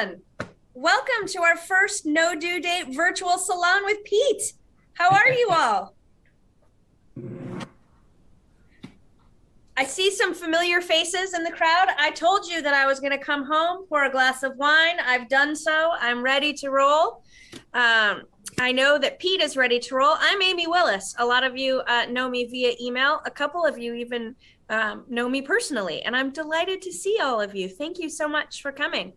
everyone. Welcome to our first no due date virtual salon with Pete. How are you all? I see some familiar faces in the crowd. I told you that I was going to come home pour a glass of wine. I've done so. I'm ready to roll. Um, I know that Pete is ready to roll. I'm Amy Willis. A lot of you uh, know me via email. A couple of you even um, know me personally, and I'm delighted to see all of you. Thank you so much for coming.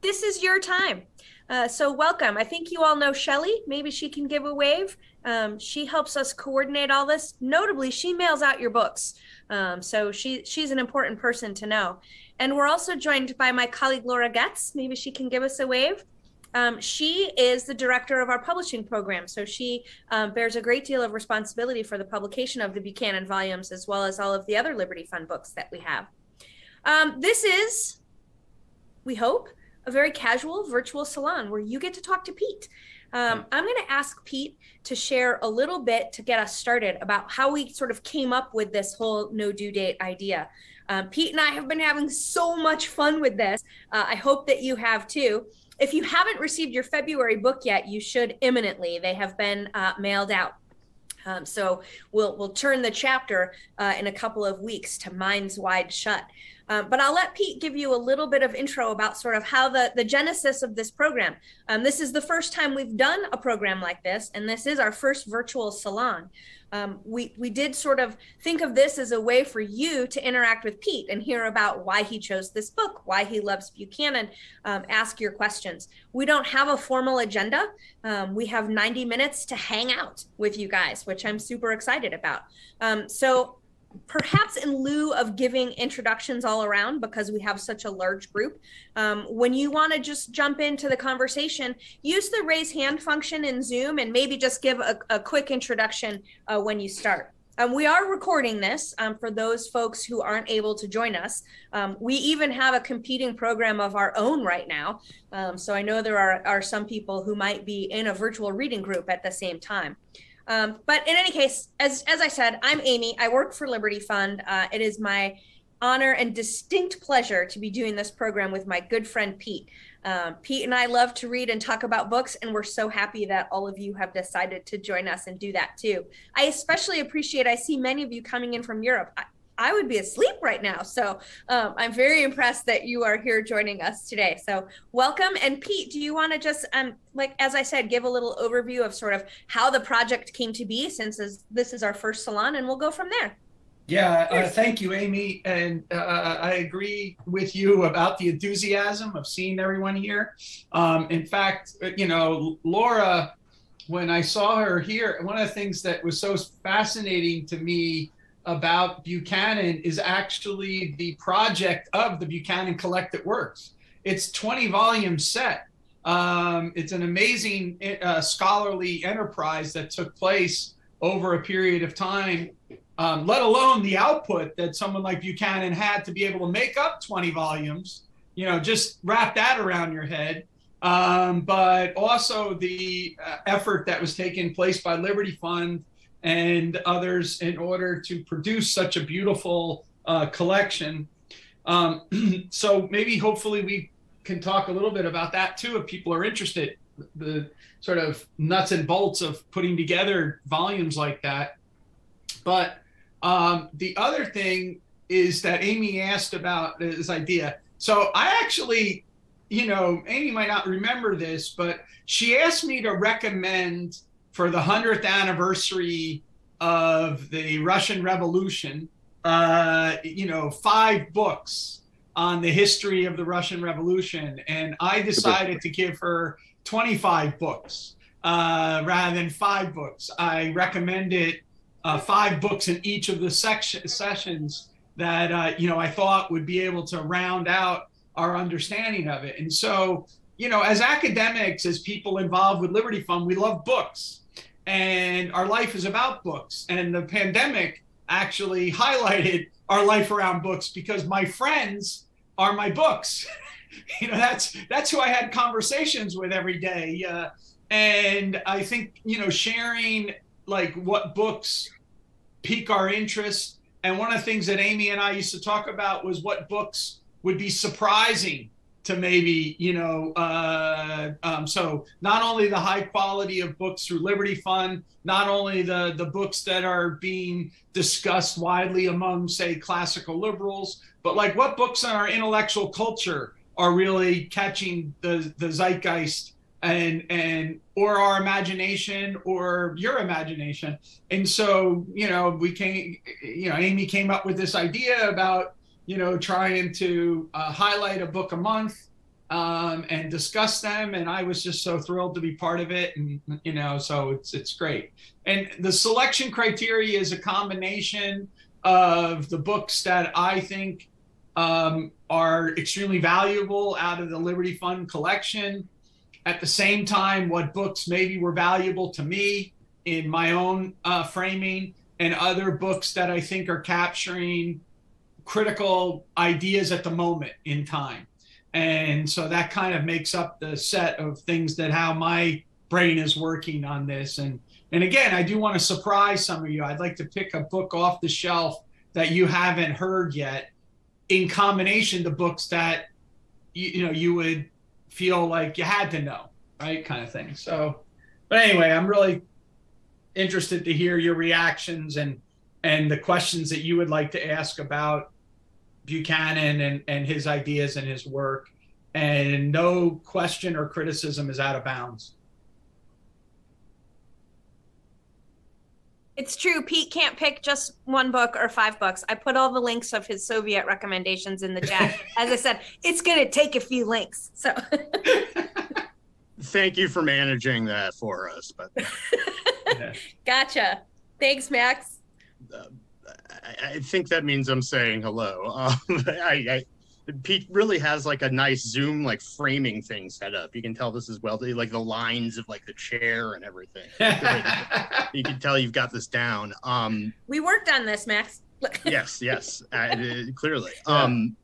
This is your time. Uh, so welcome. I think you all know Shelly. Maybe she can give a wave. Um, she helps us coordinate all this. Notably, she mails out your books. Um, so she she's an important person to know. And we're also joined by my colleague Laura Goetz. Maybe she can give us a wave. Um, she is the director of our publishing program, so she um, bears a great deal of responsibility for the publication of the Buchanan volumes as well as all of the other Liberty Fund books that we have. Um, this is, we hope, a very casual virtual salon where you get to talk to Pete. Um, I'm going to ask Pete to share a little bit to get us started about how we sort of came up with this whole no due date idea. Um, Pete and I have been having so much fun with this. Uh, I hope that you have too. If you haven't received your February book yet, you should imminently. They have been uh, mailed out. Um, so we'll we'll turn the chapter uh, in a couple of weeks to Minds Wide Shut. Um, but I'll let Pete give you a little bit of intro about sort of how the, the genesis of this program. Um, this is the first time we've done a program like this, and this is our first virtual salon. Um, we, we did sort of think of this as a way for you to interact with Pete and hear about why he chose this book, why he loves Buchanan, um, ask your questions. We don't have a formal agenda. Um, we have 90 minutes to hang out with you guys, which I'm super excited about. Um, so perhaps in lieu of giving introductions all around because we have such a large group um, when you want to just jump into the conversation use the raise hand function in zoom and maybe just give a, a quick introduction uh, when you start um, we are recording this um, for those folks who aren't able to join us. Um, we even have a competing program of our own right now. Um, so I know there are, are some people who might be in a virtual reading group at the same time. Um, but in any case, as as I said, I'm Amy. I work for Liberty Fund. Uh, it is my honor and distinct pleasure to be doing this program with my good friend Pete. Um, Pete and I love to read and talk about books, and we're so happy that all of you have decided to join us and do that too. I especially appreciate. I see many of you coming in from Europe. I, I would be asleep right now. So um, I'm very impressed that you are here joining us today. So welcome. And Pete, do you want to just, um, like as I said, give a little overview of sort of how the project came to be, since this is our first salon, and we'll go from there. Yeah, uh, thank you, Amy. And uh, I agree with you about the enthusiasm of seeing everyone here. Um, in fact, you know, Laura, when I saw her here, one of the things that was so fascinating to me about Buchanan is actually the project of the Buchanan Collected Works. It's 20 volume set. Um, it's an amazing uh, scholarly enterprise that took place over a period of time, um, let alone the output that someone like Buchanan had to be able to make up 20 volumes. You know, just wrap that around your head. Um, but also the uh, effort that was taking place by Liberty Fund and others in order to produce such a beautiful uh, collection. Um, so maybe hopefully we can talk a little bit about that too if people are interested. The sort of nuts and bolts of putting together volumes like that. But um, the other thing is that amy asked about this idea. So i actually you know amy might not remember this but she asked me to recommend for the 100th anniversary of the Russian Revolution, uh, you know, five books on the history of the Russian Revolution. And I decided to give her 25 books uh, rather than five books. I recommended uh, five books in each of the section, sessions that, uh, you know, I thought would be able to round out our understanding of it. And so, you know, as academics, as people involved with Liberty Fund, we love books and our life is about books. And the pandemic actually highlighted our life around books because my friends are my books. you know, that's that's who I had conversations with every day. Uh, and I think you know, sharing like what books pique our interest. And one of the things that Amy and I used to talk about was what books would be surprising to maybe you know uh, um, so not only the high quality of books through liberty fund not only the the books that are being discussed widely among say classical liberals but like what books on our intellectual culture are really catching the the zeitgeist and and or our imagination or your imagination? And so you know we came you know amy came up with this idea about you know, trying to uh, highlight a book a month um, and discuss them. And I was just so thrilled to be part of it. And, you know, so it's, it's great. And the selection criteria is a combination of the books that I think um, are extremely valuable out of the Liberty Fund collection. At the same time, what books maybe were valuable to me in my own uh, framing, and other books that I think are capturing critical ideas at the moment in time. And so that kind of makes up the set of things that how my brain is working on this. And and again, I do want to surprise some of you. I'd like to pick a book off the shelf that you haven't heard yet, in combination the books that you, you know you would feel like you had to know, right? Kind of thing. So, but anyway, I'm really interested to hear your reactions and and the questions that you would like to ask about Buchanan and, and his ideas and his work. And no question or criticism is out of bounds. It's true. Pete can't pick just one book or five books. I put all the links of his Soviet recommendations in the chat. As I said, it's going to take a few links. So thank you for managing that for us. But gotcha. Thanks, Max. Uh, I, I think that means I'm saying hello. Um, I, I, Pete really has like a nice Zoom like framing thing set up. You can tell this is well, like the lines of like the chair and everything. you can tell you've got this down. Um, we worked on this, Max. yes, yes, uh, clearly. Um,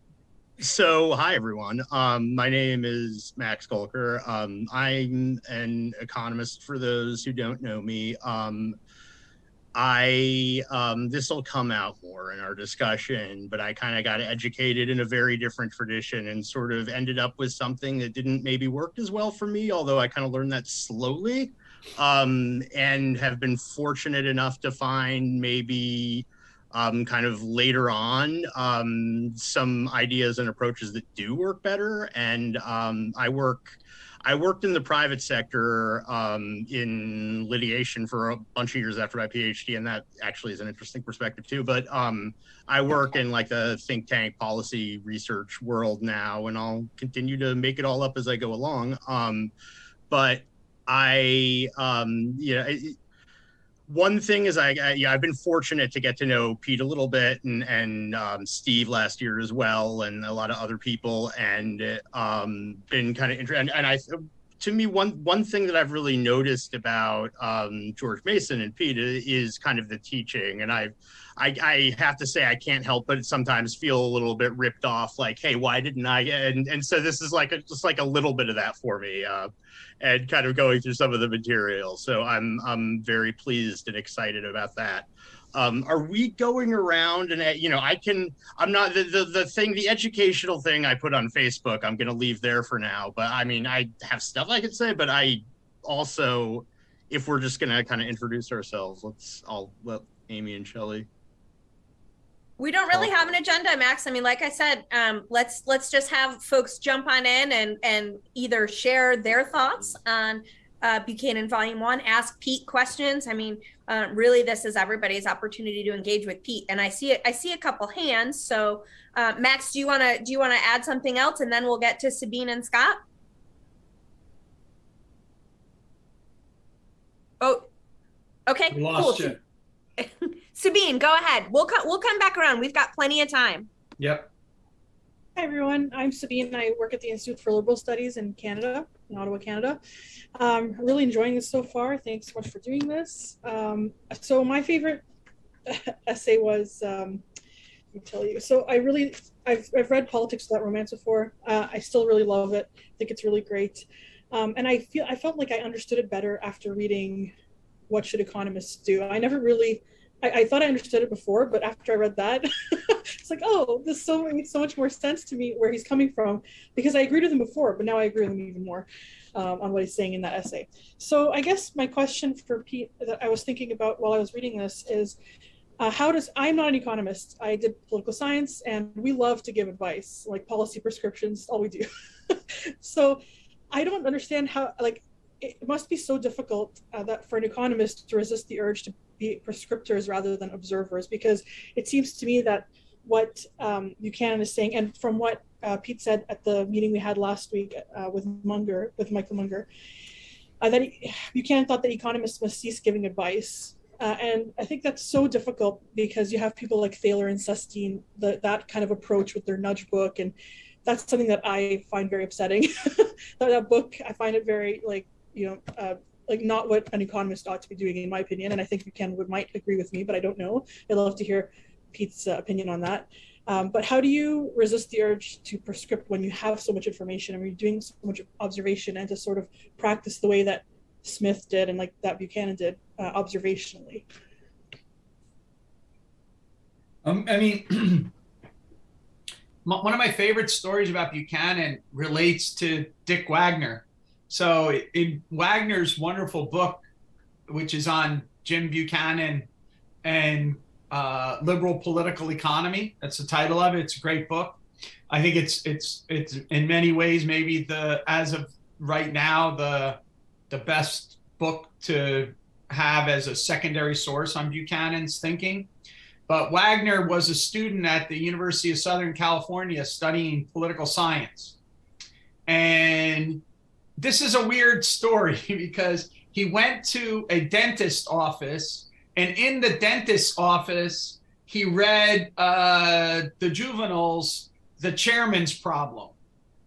so, hi everyone. Um, my name is Max Gulker. Um, I'm an economist. For those who don't know me, um, I um, this will come out more in our discussion, but I kind of got educated in a very different tradition and sort of ended up with something that didn't maybe work as well for me, although I kind of learned that slowly, um, and have been fortunate enough to find maybe um, kind of later on um, some ideas and approaches that do work better. And um, I work I worked in the private sector um, in litigation for a bunch of years after my PhD, and that actually is an interesting perspective too. But um, I work in like the think tank policy research world now, and I'll continue to make it all up as I go along. Um, but I, um, you know, one thing is I, I, yeah I've been fortunate to get to know Pete a little bit and and um, Steve last year as well and a lot of other people and um, been kind of interested and, and, I to me one one thing that I've really noticed about um, George Mason and Pete is kind of the teaching and I've I, I have to say I can't help but sometimes feel a little bit ripped off like hey why didn't I and and so this is like a, just like a little bit of that for me uh, and kind of going through some of the material. So I'm I'm very pleased and excited about that. Um, are we going around and uh, you know I can I'm not the, the the thing the educational thing I put on Facebook I'm going to leave there for now. But I mean I have stuff I could say, but I also if we're just going to kind of introduce ourselves, let's I'll let Amy and Shelley we don't really have an agenda, Max. I mean, like I said, um, let's let's just have folks jump on in and and either share their thoughts on uh, Buchanan Volume One, ask Pete questions. I mean, uh, really, this is everybody's opportunity to engage with Pete. And I see it. I see a couple hands. So, uh, Max, do you want to do you want to add something else, and then we'll get to Sabine and Scott. Oh, okay. We lost cool. you. Sabine, go ahead. We'll come. We'll come back around. We've got plenty of time. Yep. Hi everyone. I'm Sabine. I work at the Institute for Liberal Studies in Canada, in Ottawa, Canada. Um, really enjoying this so far. Thanks so much for doing this. Um, so my favorite essay was. Um, let me tell you. So I really, I've, I've read Politics Without Romance before. Uh, I still really love it. I think it's really great. Um, and I feel I felt like I understood it better after reading What Should Economists Do. I never really I, I, thought I understood it before, but after I read that, it's like, oh, this so makes so much more sense to me where he's coming from because I agreed with him before, but now I agree with him even more um, on what he's saying in that essay. So I guess my question for Pete that I was thinking about while I was reading this is, uh, how does I'm not an economist. I did political science, and we love to give advice, like policy prescriptions, all we do. so I don't understand how like it must be so difficult uh, that for an economist to resist the urge to be prescriptors rather than observers, because it seems to me that what um, Buchanan is saying, and from what uh, Pete said at the meeting we had last week uh, with Munger, with Michael Munger, uh, that he, Buchanan thought that economists must cease giving advice. Uh, and I think that's so difficult because you have people like Thaler and Sunstein, the, that kind of approach with their nudge book. And that's something that I find very upsetting. that, that book, I find it very like, you know, uh, like not what an economist ought to be doing, in my opinion. And I think Buchanan would might agree with me, but I don't know. I'd love to hear Pete's uh, opinion on that. Um, but how do you resist the urge to prescript when you have so much information and you're doing so much observation and to sort of practice the way that Smith did and like that Buchanan did uh, observationally? Um, I mean, one of my favorite stories about Buchanan relates to Dick Wagner. So in Wagner's wonderful book, which is on Jim Buchanan and uh, liberal political economy. That's the title of it. It's a great book. I think it's it's it's in many ways maybe the as of right now the the best book to have as a secondary source on Buchanan's thinking. But Wagner was a student at the University of Southern California studying political science. And this is a weird story because he went to a dentist office and in the dentist's office, he read uh, the juveniles, the chairman's problem.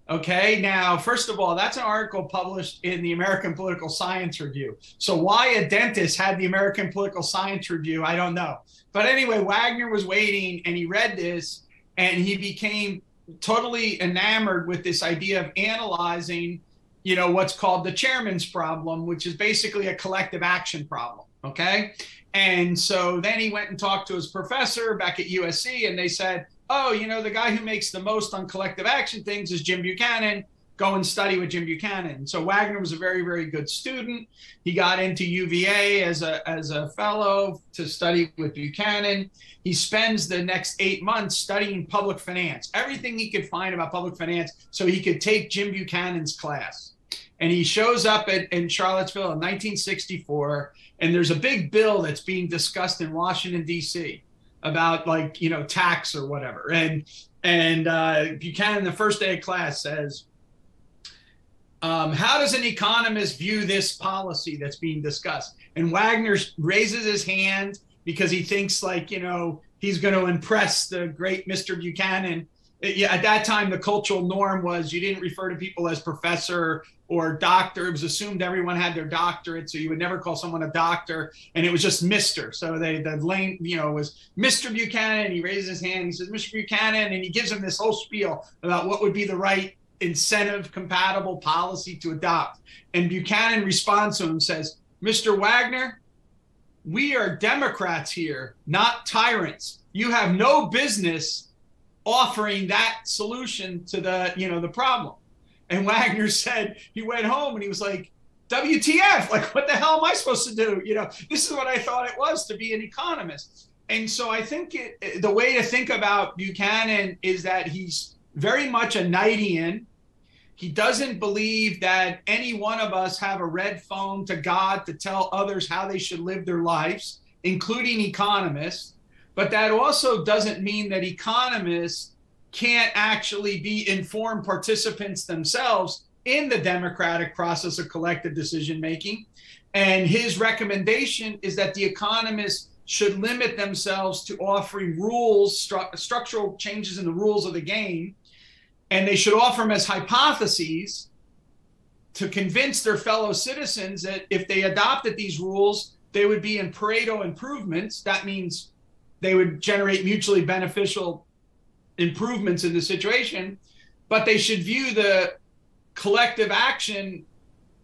Okay, now, first of all, that's an article published in the American Political Science Review. So, why a dentist had the American Political Science Review, I don't know. But anyway, Wagner was waiting and he read this and he became totally enamored with this idea of analyzing, you know, what's called the chairman's problem, which is basically a collective action problem. Okay. And so then he went and talked to his professor back at USC, and they said, Oh, you know, the guy who makes the most on collective action things is Jim Buchanan. Go and study with Jim Buchanan. So Wagner was a very, very good student. He got into UVA as a, as a fellow to study with Buchanan. He spends the next eight months studying public finance, everything he could find about public finance, so he could take Jim Buchanan's class. And he shows up at, in Charlottesville in 1964 and there's a big bill that's being discussed in Washington D.C. about like you know tax or whatever, and and uh, Buchanan the first day of class says, um, "How does an economist view this policy that's being discussed?" And Wagner raises his hand because he thinks like you know he's going to impress the great Mr. Buchanan yeah, at that time, the cultural norm was you didn't refer to people as professor or doctor. It was assumed everyone had their doctorate, so you would never call someone a doctor, and it was just Mister. So they the lane, you know, was Mr. Buchanan. And he raises his hand. He says, "Mr. Buchanan," and he gives him this whole spiel about what would be the right incentive compatible policy to adopt. And Buchanan responds to him says, "Mr. Wagner, we are Democrats here, not tyrants. You have no business." offering that solution to the you know the problem and wagner said he went home and he was like wtf like what the hell am i supposed to do? You know this is what i thought it was to be an economist. And so i think it, the way to think about buchanan is that he's very much a knightian. He doesn't believe that any one of us have a red phone to god to tell others how they should live their lives including economists. But that also doesn't mean that economists can't actually be informed participants themselves in the democratic process of collective decision making. And his recommendation is that the economists should limit themselves to offering rules, stru- structural changes in the rules of the game, and they should offer them as hypotheses to convince their fellow citizens that if they adopted these rules, they would be in Pareto improvements. That means they would generate mutually beneficial improvements in the situation, but they should view the collective action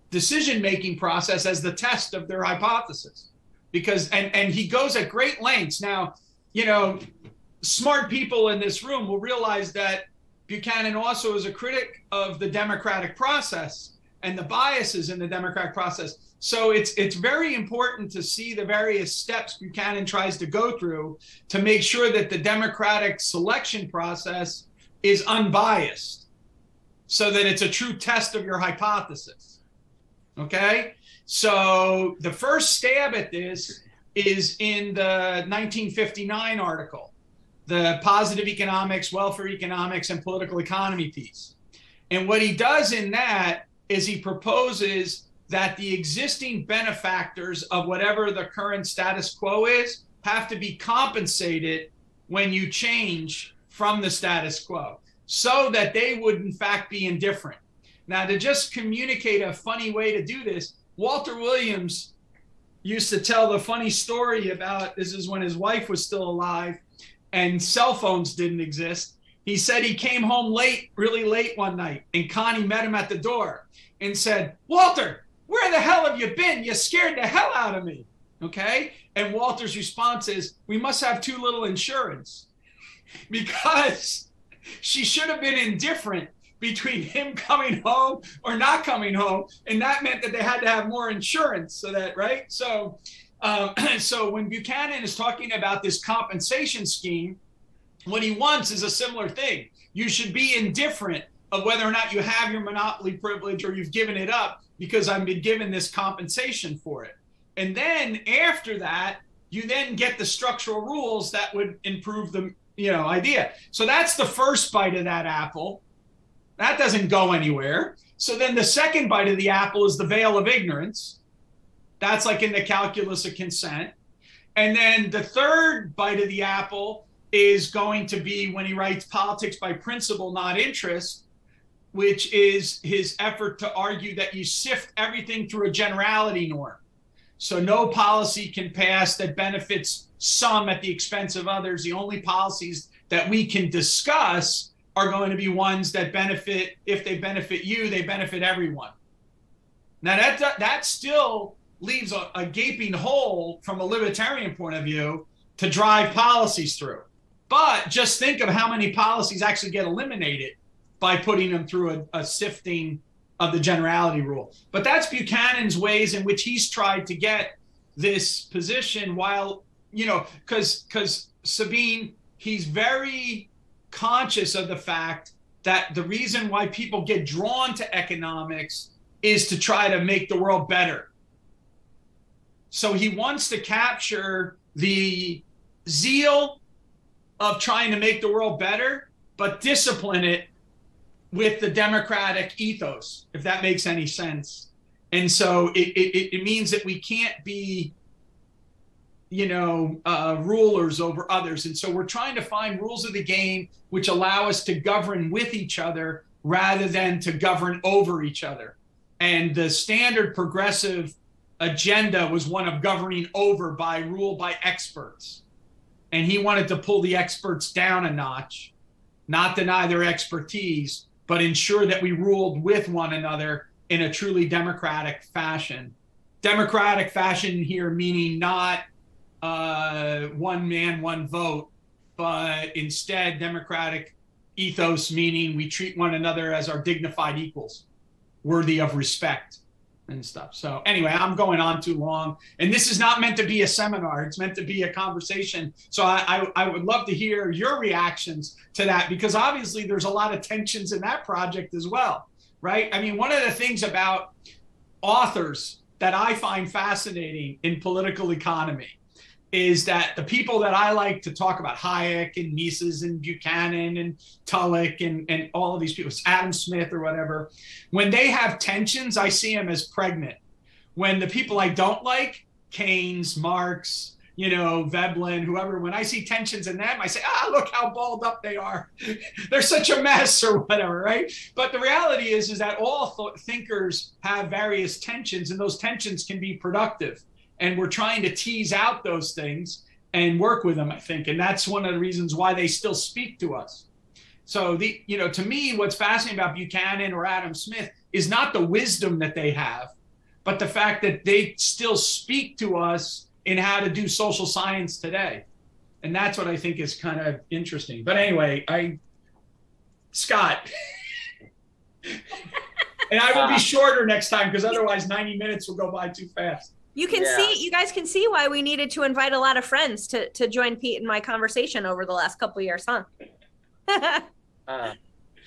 decision making process as the test of their hypothesis. Because and and he goes at great lengths. Now, you know, smart people in this room will realize that Buchanan also is a critic of the democratic process and the biases in the democratic process. So it's it's very important to see the various steps Buchanan tries to go through to make sure that the democratic selection process is unbiased so that it's a true test of your hypothesis. Okay? So the first stab at this is in the 1959 article, the positive economics, welfare economics, and political economy piece. And what he does in that is he proposes that the existing benefactors of whatever the current status quo is have to be compensated when you change from the status quo so that they would in fact be indifferent. Now to just communicate a funny way to do this, Walter Williams used to tell the funny story about this is when his wife was still alive and cell phones didn't exist. He said he came home late, really late one night, and Connie met him at the door and said, Walter, where the hell have you been? You scared the hell out of me. Okay. And Walter's response is, We must have too little insurance because she should have been indifferent between him coming home or not coming home. And that meant that they had to have more insurance. So that, right? So, um, so when Buchanan is talking about this compensation scheme, what he wants is a similar thing. You should be indifferent of whether or not you have your monopoly privilege or you've given it up because I've been given this compensation for it. And then after that, you then get the structural rules that would improve the you know idea. So that's the first bite of that apple. That doesn't go anywhere. So then the second bite of the apple is the veil of ignorance. That's like in the calculus of consent. And then the third bite of the apple is going to be when he writes politics by principle, not interest, which is his effort to argue that you sift everything through a generality norm. So no policy can pass that benefits some at the expense of others. The only policies that we can discuss are going to be ones that benefit if they benefit you they benefit everyone now that that still leaves a, a, gaping hole from a libertarian point of view to drive policies through but just think of how many policies actually get eliminated by putting them through a, a sifting of the generality rule but that's buchanan's ways in which he's tried to get this position while you know because because sabine he's very conscious of the fact that the reason why people get drawn to economics is to try to make the world better. So he wants to capture the zeal of trying to make the world better, but discipline it with the democratic ethos, if that makes any sense. And so it, it, it means that we can't be you know, uh, rulers over others. And so we're trying to find rules of the game which allow us to govern with each other rather than to govern over each other. And the standard progressive agenda was one of governing over by rule by experts. And he wanted to pull the experts down a notch, not deny their expertise, but ensure that we ruled with one another in a truly democratic fashion. Democratic fashion here meaning not uh, one man, one vote, but instead democratic ethos, meaning we treat one another as our dignified equals, worthy of respect and stuff. So anyway, I'm going on too long, and this is not meant to be a seminar. It's meant to be a conversation. So I, I, I, would love to hear your reactions to that because obviously there's a lot of tensions in that project as well, right? I mean, one of the things about authors that I find fascinating in political economy is that the people that I like to talk about, Hayek and Mises and Buchanan and Tullock and, and all of these people, Adam Smith or whatever, when they have tensions, I see them as pregnant. When the people I don't like, Keynes, Marx, you know, Veblen, whoever, when I see tensions in them, I say, ah, look how balled up they are. They're such a mess or whatever, right? But the reality is, is that all th- thinkers have various tensions and those tensions can be productive and we're trying to tease out those things and work with them i think and that's one of the reasons why they still speak to us so the you know to me what's fascinating about buchanan or adam smith is not the wisdom that they have but the fact that they still speak to us in how to do social science today and that's what I think is kind of interesting. But anyway, I Scott. and I will be shorter next time because otherwise 90 minutes will go by too fast. You can Yeah. see, you guys can see why we needed to invite a lot of friends to to join Pete in my conversation over the last couple of years, huh? Uh,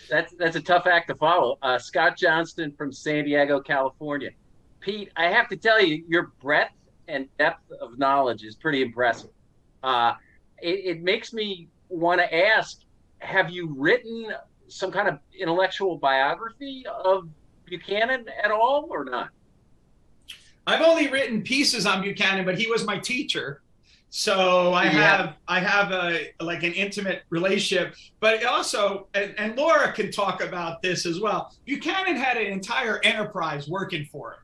that's that's a tough act to follow. Uh, Scott Johnston from San Diego, California. Pete, I have to tell you, your breadth and depth of knowledge is pretty impressive. Uh, it, it makes me want to ask: Have you written some kind of intellectual biography of Buchanan at all, or not? I've only written pieces on Buchanan, but he was my teacher. So I Yeah. have I have a like an intimate relationship, but also and, and Laura can talk about this as well. Buchanan had an entire enterprise working for him.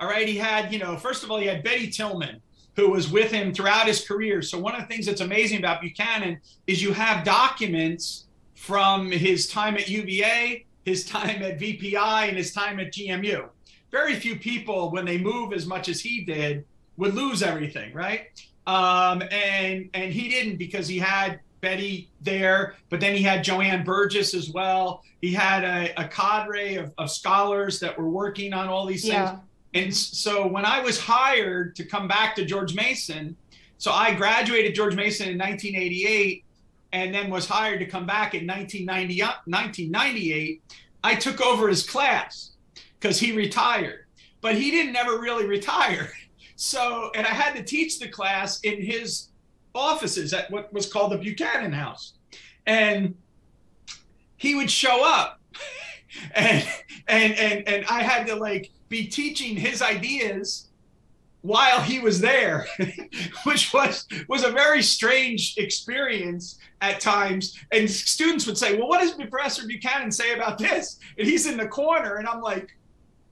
All right, he had you know first of all he had Betty Tillman who was with him throughout his career. So one of the things that's amazing about Buchanan is you have documents from his time at UVA, his time at VPI, and his time at GMU. Very few people, when they move as much as he did, would lose everything, right? Um, and and he didn't because he had Betty there, but then he had Joanne Burgess as well. He had a, a cadre of, of scholars that were working on all these things. Yeah. And so when I was hired to come back to George Mason, so I graduated George Mason in 1988 and then was hired to come back in 1990, 1998. I took over his class because he retired, but he didn't ever really retire. So, and I had to teach the class in his offices at what was called the Buchanan House. And he would show up and and and and I had to like be teaching his ideas while he was there, which was was a very strange experience at times. And students would say, "Well, what does Professor Buchanan say about this?" And he's in the corner, and I'm like,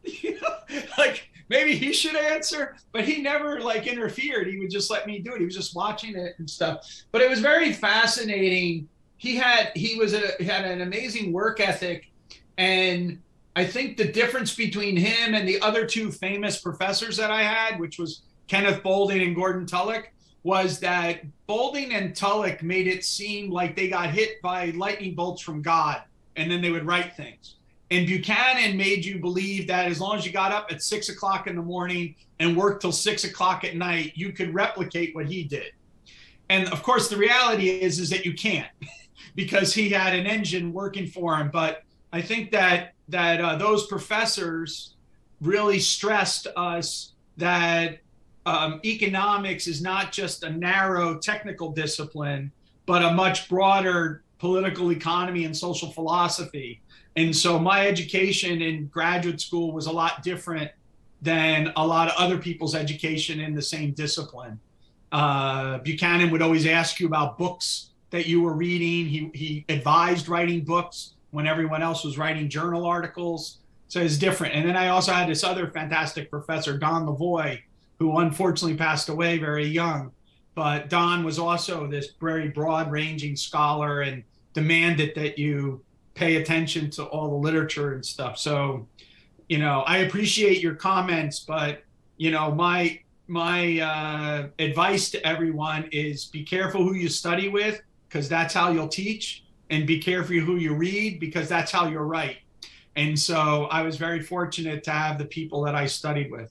like maybe he should answer, but he never like interfered. He would just let me do it. He was just watching it and stuff. But it was very fascinating. He had he was a had an amazing work ethic, and I think the difference between him and the other two famous professors that I had, which was Kenneth Boulding and Gordon Tullock, was that Boulding and Tullock made it seem like they got hit by lightning bolts from God, and then they would write things. And Buchanan made you believe that as long as you got up at six o'clock in the morning and worked till six o'clock at night, you could replicate what he did. And of course, the reality is is that you can't, because he had an engine working for him. But I think that that uh, those professors really stressed us that um, economics is not just a narrow technical discipline, but a much broader political economy and social philosophy. And so my education in graduate school was a lot different than a lot of other people's education in the same discipline. Uh, Buchanan would always ask you about books that you were reading. He, he advised writing books when everyone else was writing journal articles. So it's different. And then I also had this other fantastic professor, Don Lavoie, who unfortunately passed away very young. But Don was also this very broad ranging scholar and demanded that you pay attention to all the literature and stuff. So, you know, I appreciate your comments, but you know, my my uh, advice to everyone is be careful who you study with because that's how you'll teach, and be careful who you read because that's how you'll write. And so I was very fortunate to have the people that I studied with.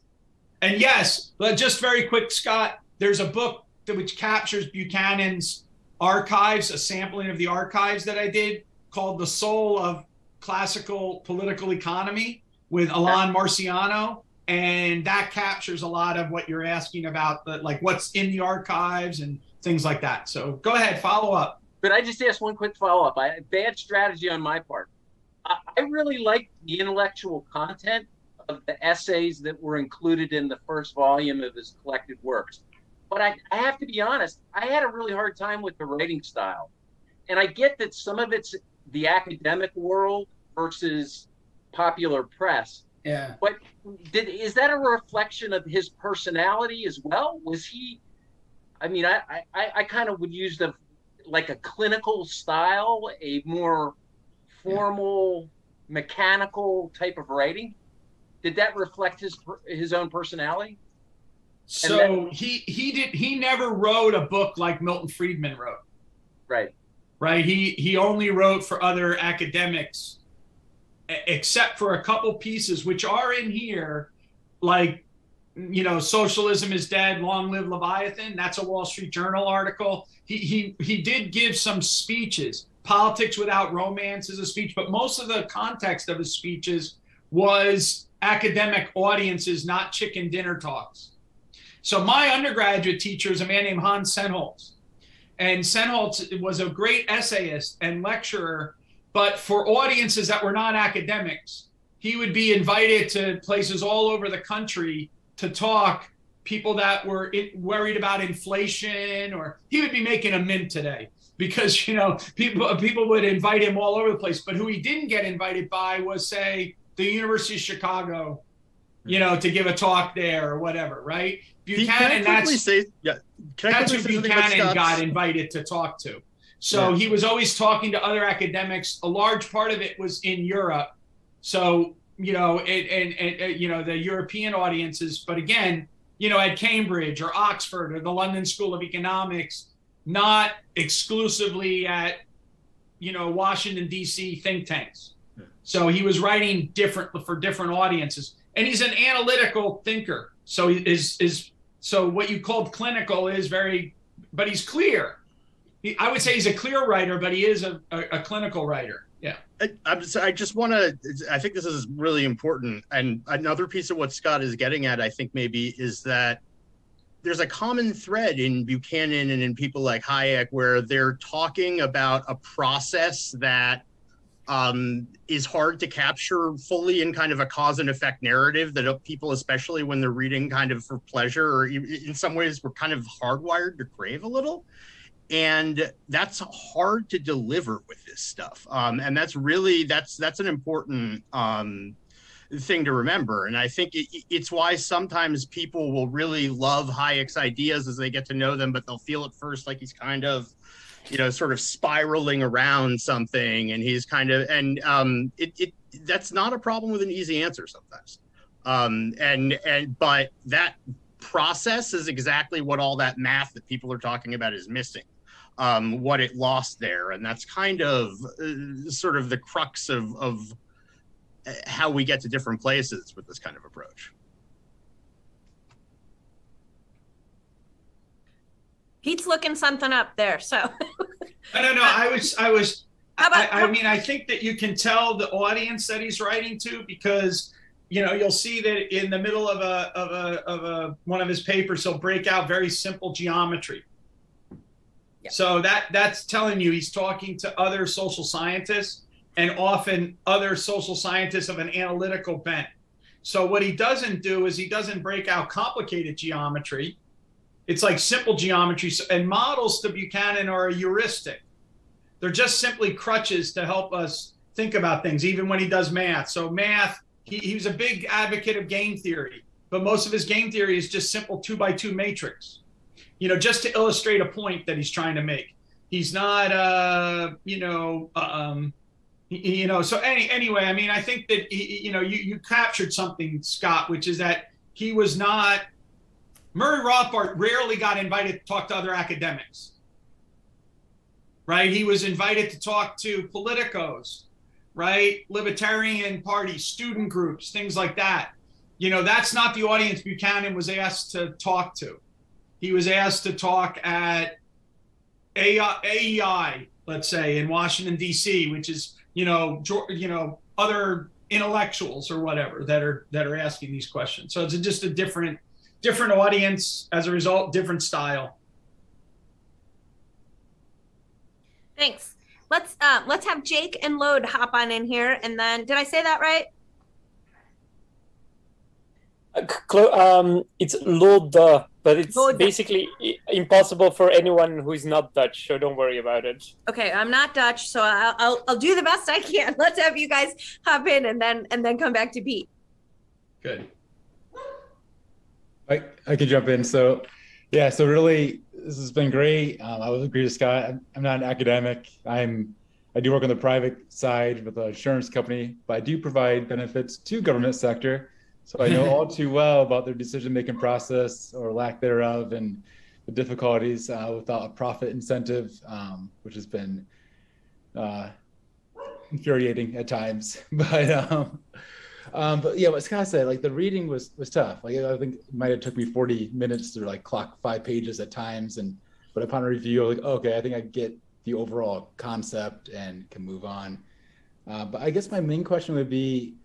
And yes, but just very quick, Scott, there's a book that which captures Buchanan's archives, a sampling of the archives that I did called The Soul of Classical Political Economy with Alain Marciano. And that captures a lot of what you're asking about, the, like what's in the archives and things like that. So go ahead, follow up. But I just asked one quick follow up. I bad strategy on my part. I, I really liked the intellectual content of the essays that were included in the first volume of his collected works. But I, I have to be honest, I had a really hard time with the writing style. And I get that some of it's the academic world versus popular press. Yeah. But did is that a reflection of his personality as well? Was he? I mean, I I, I kind of would use the like a clinical style, a more formal, mechanical type of writing. Did that reflect his his own personality? So then- he he did he never wrote a book like Milton Friedman wrote. Right. Right? He he only wrote for other academics, except for a couple pieces which are in here, like you know, socialism is dead, long live Leviathan. That's a Wall Street Journal article. He he he did give some speeches. Politics without romance is a speech, but most of the context of his speeches was academic audiences, not chicken dinner talks. So my undergraduate teacher is a man named Hans Sennholz. And Sennholz was a great essayist and lecturer, but for audiences that were not academics, he would be invited to places all over the country to talk. People that were worried about inflation, or he would be making a mint today because you know people people would invite him all over the place. But who he didn't get invited by was say the University of Chicago, you know, to give a talk there or whatever, right? Pete, can I Buchanan, that's say, yeah, that's who say something about Buchanan got invited to talk to. So Yeah. he was always talking to other academics. A large part of it was in Europe. So you know, and, and, and uh, you know the European audiences. But again, you know, at Cambridge or Oxford or the London School of Economics, not exclusively at you know Washington D.C. think tanks. So he was writing different for different audiences, and he's an analytical thinker. So he is is so what you called clinical is very, but he's clear. He, I would say he's a clear writer, but he is a, a, a clinical writer. Yeah. I, I'm I just want to. I think this is really important. And another piece of what Scott is getting at, I think, maybe is that there's a common thread in Buchanan and in people like Hayek where they're talking about a process that um, is hard to capture fully in kind of a cause and effect narrative that people, especially when they're reading kind of for pleasure or in some ways, we're kind of hardwired to crave a little. And that's hard to deliver with this stuff. Um, and that's really that's that's an important um, thing to remember. And i think it, it's why sometimes people will really love hayek's ideas as they get to know them but they'll feel at first like he's kind of you know sort of spiraling around something and he's kind of and um, it, it that's not a problem with an easy answer sometimes um, and and but that process is exactly what all that math that people are talking about is missing um, what it lost there. And that's kind of uh, sort of the crux of, of uh, how we get to different places with this kind of approach. Pete's looking something up there. So I don't know. I was, I was, about I, I mean, I think that you can tell the audience that he's writing to because you know you'll see that in the middle of a of a of a one of his papers he'll break out very simple geometry. Yeah. So that that's telling you he's talking to other social scientists and often other social scientists of an analytical bent. So what he doesn't do is he doesn't break out complicated geometry. It's like simple geometry and models to Buchanan are a heuristic. They're just simply crutches to help us think about things, even when he does math. So math, he, he was a big advocate of game theory, but most of his game theory is just simple two by two matrix you know, just to illustrate a point that he's trying to make. He's not, uh, you know, um, you know. So any, anyway, I mean, I think that he, you know, you you captured something, Scott, which is that he was not. Murray Rothbard rarely got invited to talk to other academics. Right, he was invited to talk to politicos, right, libertarian parties, student groups, things like that. You know, that's not the audience Buchanan was asked to talk to he was asked to talk at AEI, let's say, in Washington D.C., which is you know you know other intellectuals or whatever that are that are asking these questions. So it's just a different different audience as a result, different style. thanks. Let's uh, let's have Jake and Load hop on in here, and then did I say that right? Uh, um, it's Loda, but it's Loda. basically impossible for anyone who is not Dutch, so don't worry about it. Okay, I'm not Dutch, so I'll, I'll I'll do the best I can. Let's have you guys hop in, and then and then come back to Pete. Good. I, I could jump in. So, yeah, so really, this has been great. Um, I would agree with Scott. I'm, I'm not an academic. I'm I do work on the private side with an insurance company, but I do provide benefits to government sector. So I know all too well about their decision making process or lack thereof and the difficulties uh, without a profit incentive, um, which has been uh, infuriating at times. But um, um, but yeah, what Scott said, like the reading was was tough. Like I think it might have took me 40 minutes to like clock five pages at times. And but upon review, like okay, I think I get the overall concept and can move on. Uh, but I guess my main question would be,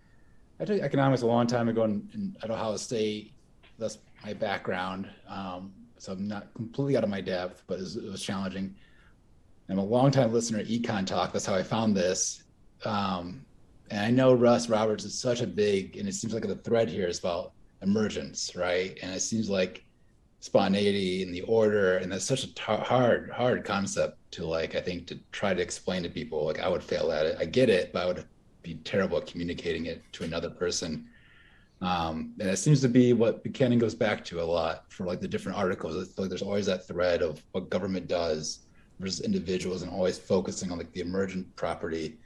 I took economics a long time ago in, in at Ohio State. That's my background. Um, so I'm not completely out of my depth, but it was, it was challenging. I'm a longtime listener Econ Talk. That's how I found this. Um, and I know Russ Roberts is such a big, and it seems like the thread here is about emergence, right? And it seems like spontaneity and the order, and that's such a hard, hard concept to like. I think to try to explain to people, like I would fail at it. I get it, but I would be terrible at communicating it to another person. Um, and it seems to be what Buchanan goes back to a lot for like the different articles. I feel like there's always that thread of what government does versus individuals, and always focusing on like the emergent property.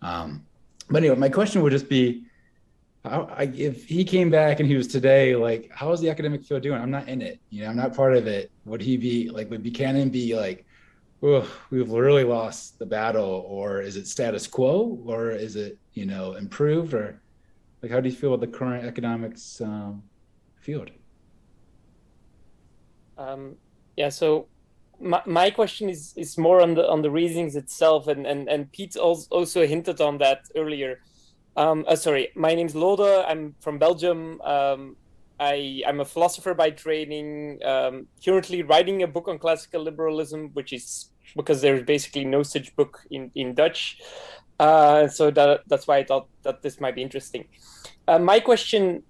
Um, but anyway, my question would just be, how, I, if he came back and he was today, like, how is the academic field doing? I'm not in it. You know, I'm not part of it. Would he be like? Would Buchanan be like, oh, we've really lost the battle, or is it status quo, or is it you know improved, or like how do you feel about the current economics um, field? Um, yeah. So my, question is is more on the on the reasons itself, and and and Pete also hinted on that earlier. Um, uh, sorry, my name's Lode. I'm from Belgium. Um, I I'm a philosopher by training. Um, currently writing a book on classical liberalism, which is because there's basically no such book in in Dutch. Uh, so that that's why I thought that this might be interesting. Uh, my question,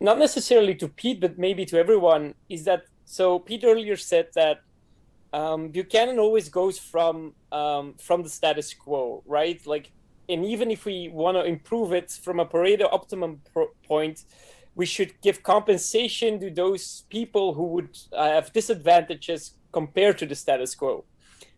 not necessarily to Pete, but maybe to everyone, is that so Pete earlier said that um, Buchanan always goes from um, from the status quo, right? Like, and even if we want to improve it from a Pareto optimum pro- point, we should give compensation to those people who would uh, have disadvantages compared to the status quo.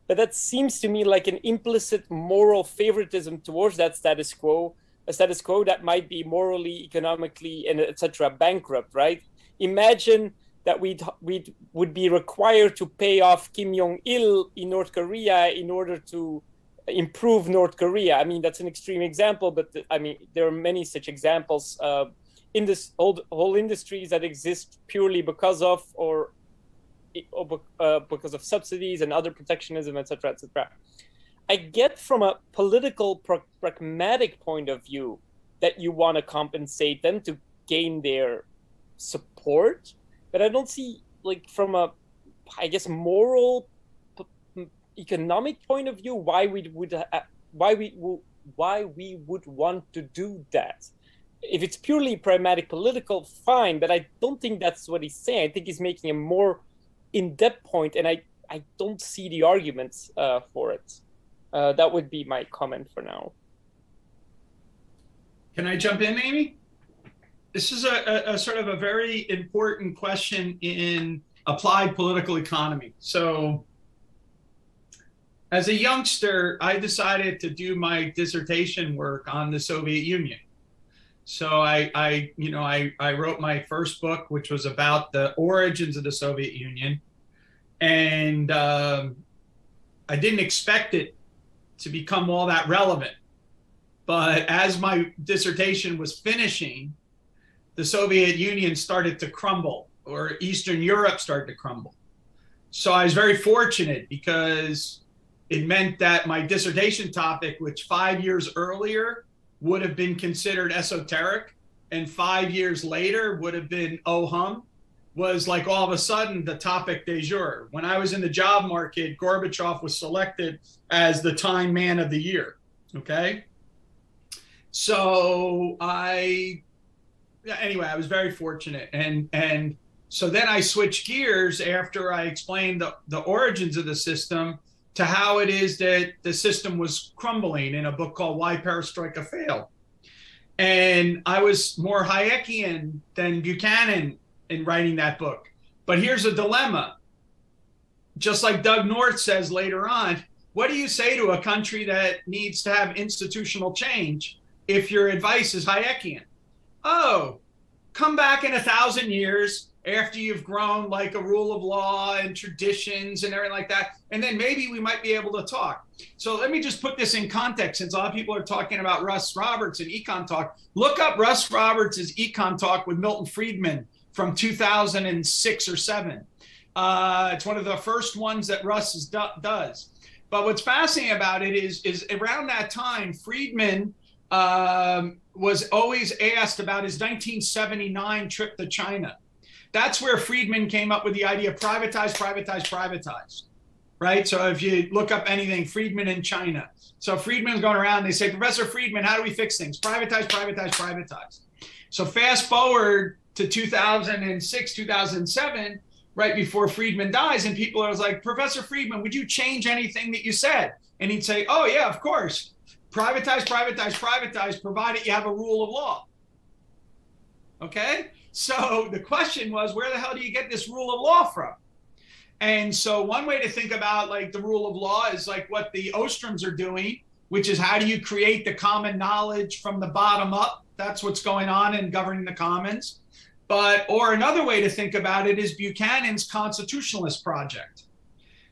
But that seems to me like an implicit moral favoritism towards that status quo, a status quo that might be morally, economically, and etc. bankrupt, right? Imagine that we'd we would be required to pay off Kim Jong Il in North Korea in order to improve North Korea. I mean, that's an extreme example, but I mean there are many such examples uh, in this whole whole industries that exist purely because of or, uh, because of subsidies and other protectionism, etc., etc. I get from a political pragmatic point of view that you want to compensate them to gain their support but I don't see like from a I guess moral economic point of view why we would uh, why we why we would want to do that. If it's purely pragmatic political fine but i don't think that's what he's saying. I think he's making a more in-depth point and i i don't see the arguments uh, for it. Uh, that would be my comment for now. Can i jump in amy this is a, a, a, sort of a very important question in applied political economy. So, as a youngster, I decided to do my dissertation work on the Soviet Union. So I, I you know, I, I wrote my first book, which was about the origins of the Soviet Union, and um, I didn't expect it to become all that relevant. But as my dissertation was finishing, the Soviet Union started to crumble or Eastern Europe started to crumble. So I was very fortunate because it meant that my dissertation topic, which five years earlier would have been considered esoteric and five years later would have been oh hum, was like all of a sudden the topic de jour. When I was in the job market, Gorbachev was selected as the Time Man of the Year. Okay. So I anyway, I was very fortunate, and and so then I switched gears after I explained the, the origins of the system to how it is that the system was crumbling in a book called Why Perestroika Failed. And I was more Hayekian than Buchanan in writing that book. But here's a dilemma. Just like Doug North says later on, what do you say to a country that needs to have institutional change if your advice is Hayekian? Oh, come back in a thousand years after you've grown like a rule of law and traditions and everything like that. And then maybe we might be able to talk. So let me just put this in context since a lot of people are talking about Russ Roberts and Econ Talk. Look up Russ Roberts' Econ Talk with Milton Friedman from 2006 or 7. Uh, it's one of the first ones that Russ do, does. But what's fascinating about it is, is around that time, Friedman um, was always asked about his 1979 trip to China. That's where Friedman came up with the idea privatize, privatize, privatize. Right. So if you look up anything, Friedman in China. So Friedman's going around. They say, Professor Friedman, how do we fix things? Privatize, privatize, privatize. So fast forward to 2006, 2007, right before Friedman dies, and people are like, Professor Friedman, would you change anything that you said? And he'd say, Oh yeah, of course. Privatize, privatize, privatize, provided you have a rule of law. Okay. So the question was, where the hell do you get this rule of law from? And so one way to think about like the rule of law is like what the Ostroms are doing, which is how do you create the common knowledge from the bottom up? That's what's going on in governing the commons. But or another way to think about it is Buchanan's constitutionalist project.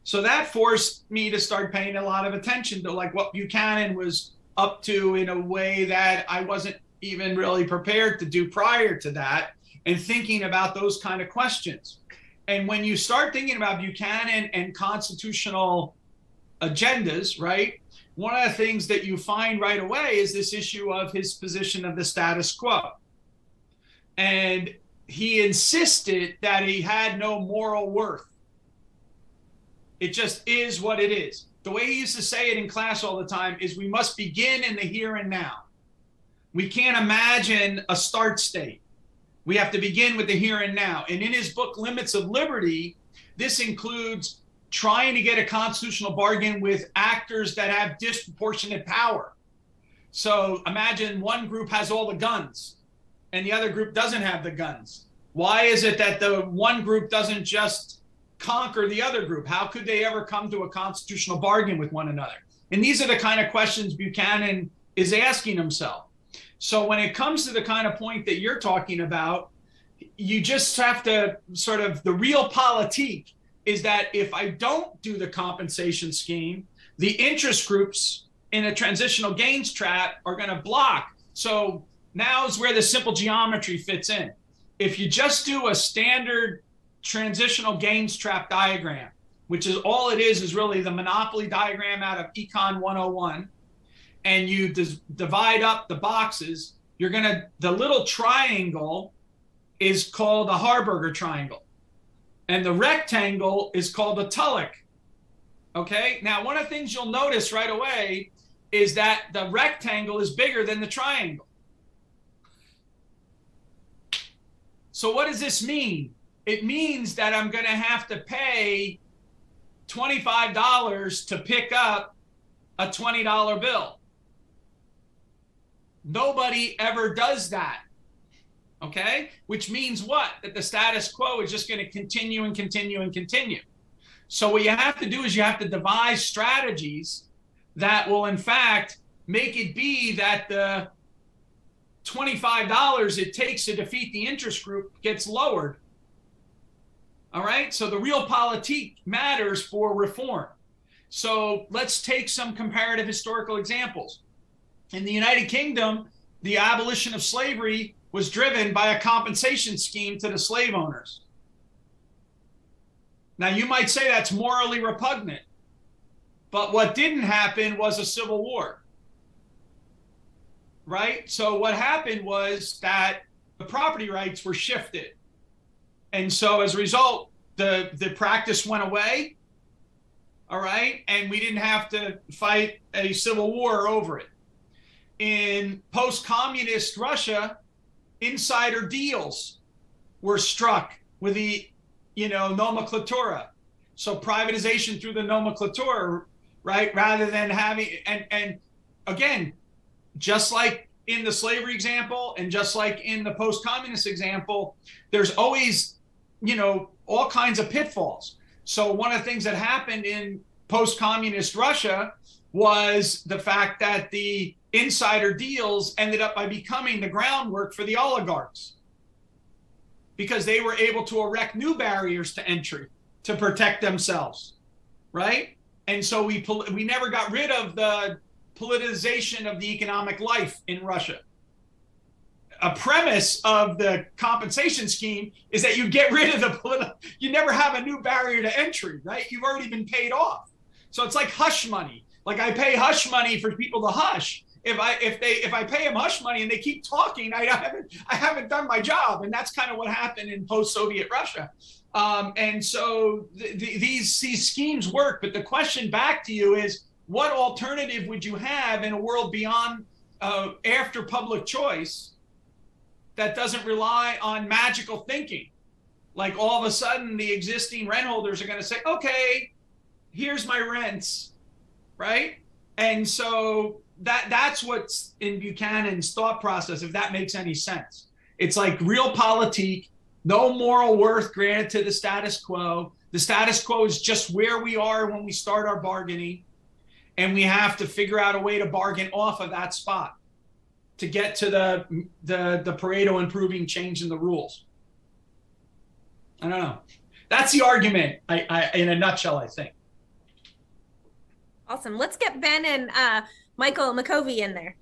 So that forced me to start paying a lot of attention to like what Buchanan was up to in a way that I wasn't even really prepared to do prior to that and thinking about those kind of questions. And when you start thinking about Buchanan and constitutional agendas, right? One of the things that you find right away is this issue of his position of the status quo. And he insisted that he had no moral worth. It just is what it is. The way he used to say it in class all the time is we must begin in the here and now. We can't imagine a start state. We have to begin with the here and now. And in his book, Limits of Liberty, this includes trying to get a constitutional bargain with actors that have disproportionate power. So imagine one group has all the guns and the other group doesn't have the guns. Why is it that the one group doesn't just conquer the other group? How could they ever come to a constitutional bargain with one another? And these are the kind of questions Buchanan is asking himself. So when it comes to the kind of point that you're talking about, you just have to sort of the realpolitik is that if I don't do the compensation scheme, the interest groups in a transitional gains trap are going to block. So now is where the simple geometry fits in. If you just do a standard transitional gains trap diagram, which is all it is, is really the monopoly diagram out of Econ 101 and you dis- divide up the boxes, you're going to, the little triangle is called a Harberger triangle. And the rectangle is called a Tullock. Okay. Now, one of the things you'll notice right away is that the rectangle is bigger than the triangle. So, what does this mean? It means that I'm going to have to pay $25 to pick up a $20 bill. Nobody ever does that. Okay? Which means what? That the status quo is just going to continue and continue and continue. So, what you have to do is you have to devise strategies that will, in fact, make it be that the $25 it takes to defeat the interest group gets lowered. All right? So, the realpolitik matters for reform. So, let's take some comparative historical examples. In the United Kingdom, the abolition of slavery was driven by a compensation scheme to the slave owners. Now, you might say that's morally repugnant, but what didn't happen was a civil war. Right? So, what happened was that the property rights were shifted. And so, as a result, the, the practice went away. All right. And we didn't have to fight a civil war over it in post-communist Russia, insider deals were struck with the, you know, nomenklatura. So privatization through the nomenklatura, right? Rather than having and and again, just like in the slavery example and just like in the post-communist example, there's always, you know, all kinds of pitfalls. So one of the things that happened in post-communist Russia was the fact that the insider deals ended up by becoming the groundwork for the oligarchs. because they were able to erect new barriers to entry to protect themselves, right? And so we we never got rid of the politicization of the economic life in Russia. A premise of the compensation scheme is that you get rid of the political, you never have a new barrier to entry, right? You've already been paid off. So it's like hush money. Like I pay hush money for people to hush. If I if they if I pay them hush money and they keep talking, I haven't I haven't done my job, and that's kind of what happened in post-Soviet Russia. Um, and so th- th- these these schemes work. But the question back to you is, what alternative would you have in a world beyond uh, after public choice that doesn't rely on magical thinking? Like all of a sudden, the existing rent holders are going to say, "Okay, here's my rents," right? And so that that's what's in Buchanan's thought process, if that makes any sense. It's like realpolitik no moral worth granted to the status quo. The status quo is just where we are when we start our bargaining. And we have to figure out a way to bargain off of that spot to get to the the, the Pareto improving change in the rules. I don't know. That's the argument I, I in a nutshell, I think. Awesome. Let's get Ben and uh, Michael Makovi in there.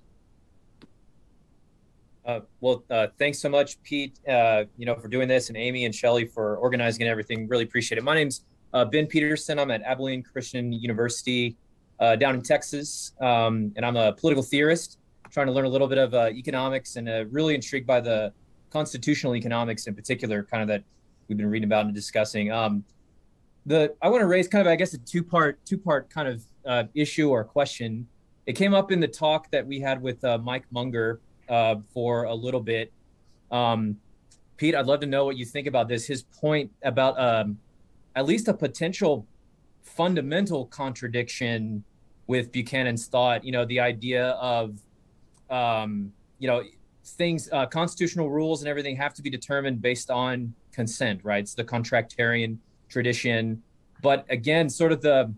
Uh, well, uh, thanks so much, Pete. Uh, you know, for doing this, and Amy and Shelly for organizing and everything. Really appreciate it. My name's uh, Ben Peterson. I'm at Abilene Christian University uh, down in Texas, um, and I'm a political theorist, trying to learn a little bit of uh, economics, and really intrigued by the constitutional economics in particular, kind of that we've been reading about and discussing. Um, the I want to raise kind of, I guess, a two part two part kind of issue or question. It came up in the talk that we had with Mike Munger uh, for a little bit. Um, Pete, I'd love to know what you think about this. His point about um, at least a potential fundamental contradiction with Buchanan's thought. You know, the idea of um, you know things, uh, constitutional rules and everything have to be determined based on consent, right? It's the contractarian tradition. But again, sort of the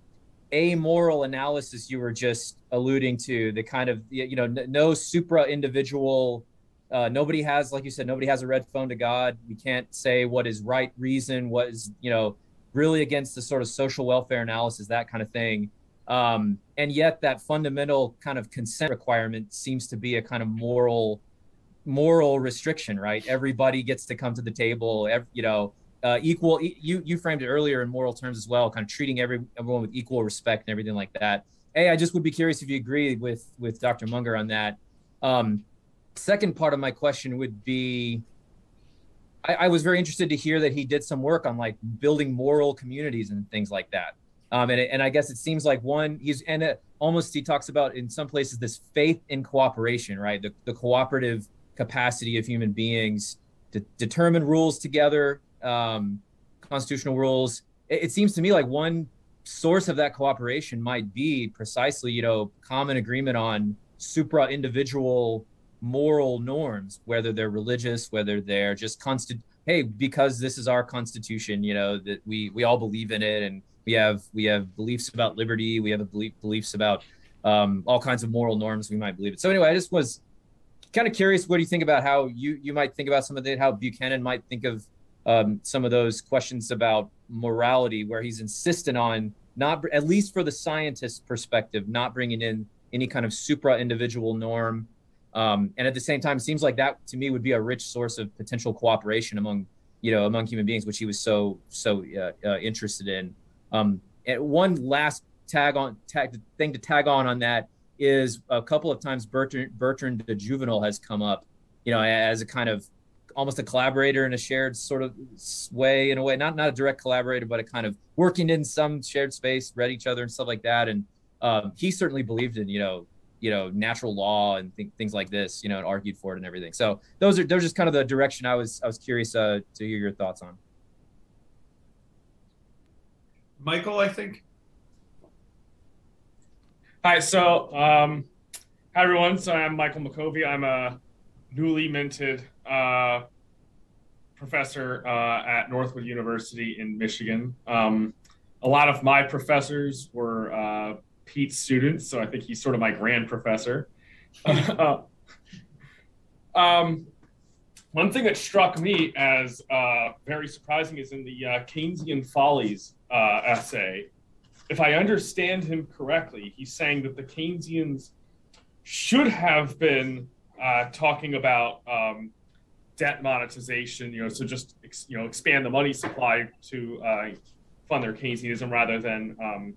amoral analysis you were just alluding to the kind of you know no supra individual uh, nobody has like you said nobody has a red phone to god we can't say what is right reason what is you know really against the sort of social welfare analysis that kind of thing um, and yet that fundamental kind of consent requirement seems to be a kind of moral moral restriction right everybody gets to come to the table every, you know uh, equal. You you framed it earlier in moral terms as well, kind of treating every everyone with equal respect and everything like that. Hey, I just would be curious if you agree with with Dr. Munger on that. Um, second part of my question would be, I, I, was very interested to hear that he did some work on like building moral communities and things like that. Um, and and I guess it seems like one he's and it, almost he talks about in some places this faith in cooperation, right? The the cooperative capacity of human beings to determine rules together um, constitutional rules. It, it seems to me like one source of that cooperation might be precisely, you know, common agreement on supra individual moral norms, whether they're religious, whether they're just constant. Hey, because this is our constitution, you know that we we all believe in it, and we have we have beliefs about liberty, we have belief, beliefs about um, all kinds of moral norms. We might believe it. So anyway, I just was kind of curious. What do you think about how you you might think about some of that? How Buchanan might think of um, some of those questions about morality, where he's insistent on not, at least for the scientist perspective, not bringing in any kind of supra individual norm. Um, and at the same time, seems like that to me would be a rich source of potential cooperation among, you know, among human beings, which he was so so uh, uh, interested in. Um, and one last tag on tag thing to tag on on that is a couple of times Bertrand Bertrand de Jouvenel has come up, you know, as a kind of almost a collaborator in a shared sort of way in a way not not a direct collaborator but a kind of working in some shared space read each other and stuff like that. And um, he certainly believed in you know you know natural law and th- things like this you know and argued for it and everything. So those are those are just kind of the direction i was i was curious uh, to hear your thoughts on michael i think hi so um hi everyone so i'm michael Makovi i'm a newly minted uh, professor uh, at Northwood University in Michigan. Um, a lot of my professors were uh, Pete's students, so I think he's sort of my grand professor. uh, um, one thing that struck me as uh, very surprising is in the uh, Keynesian Follies uh, essay. If I understand him correctly, he's saying that the Keynesians should have been uh, talking about um, debt monetization, you know, so just you know expand the money supply to uh, fund their Keynesianism rather than um,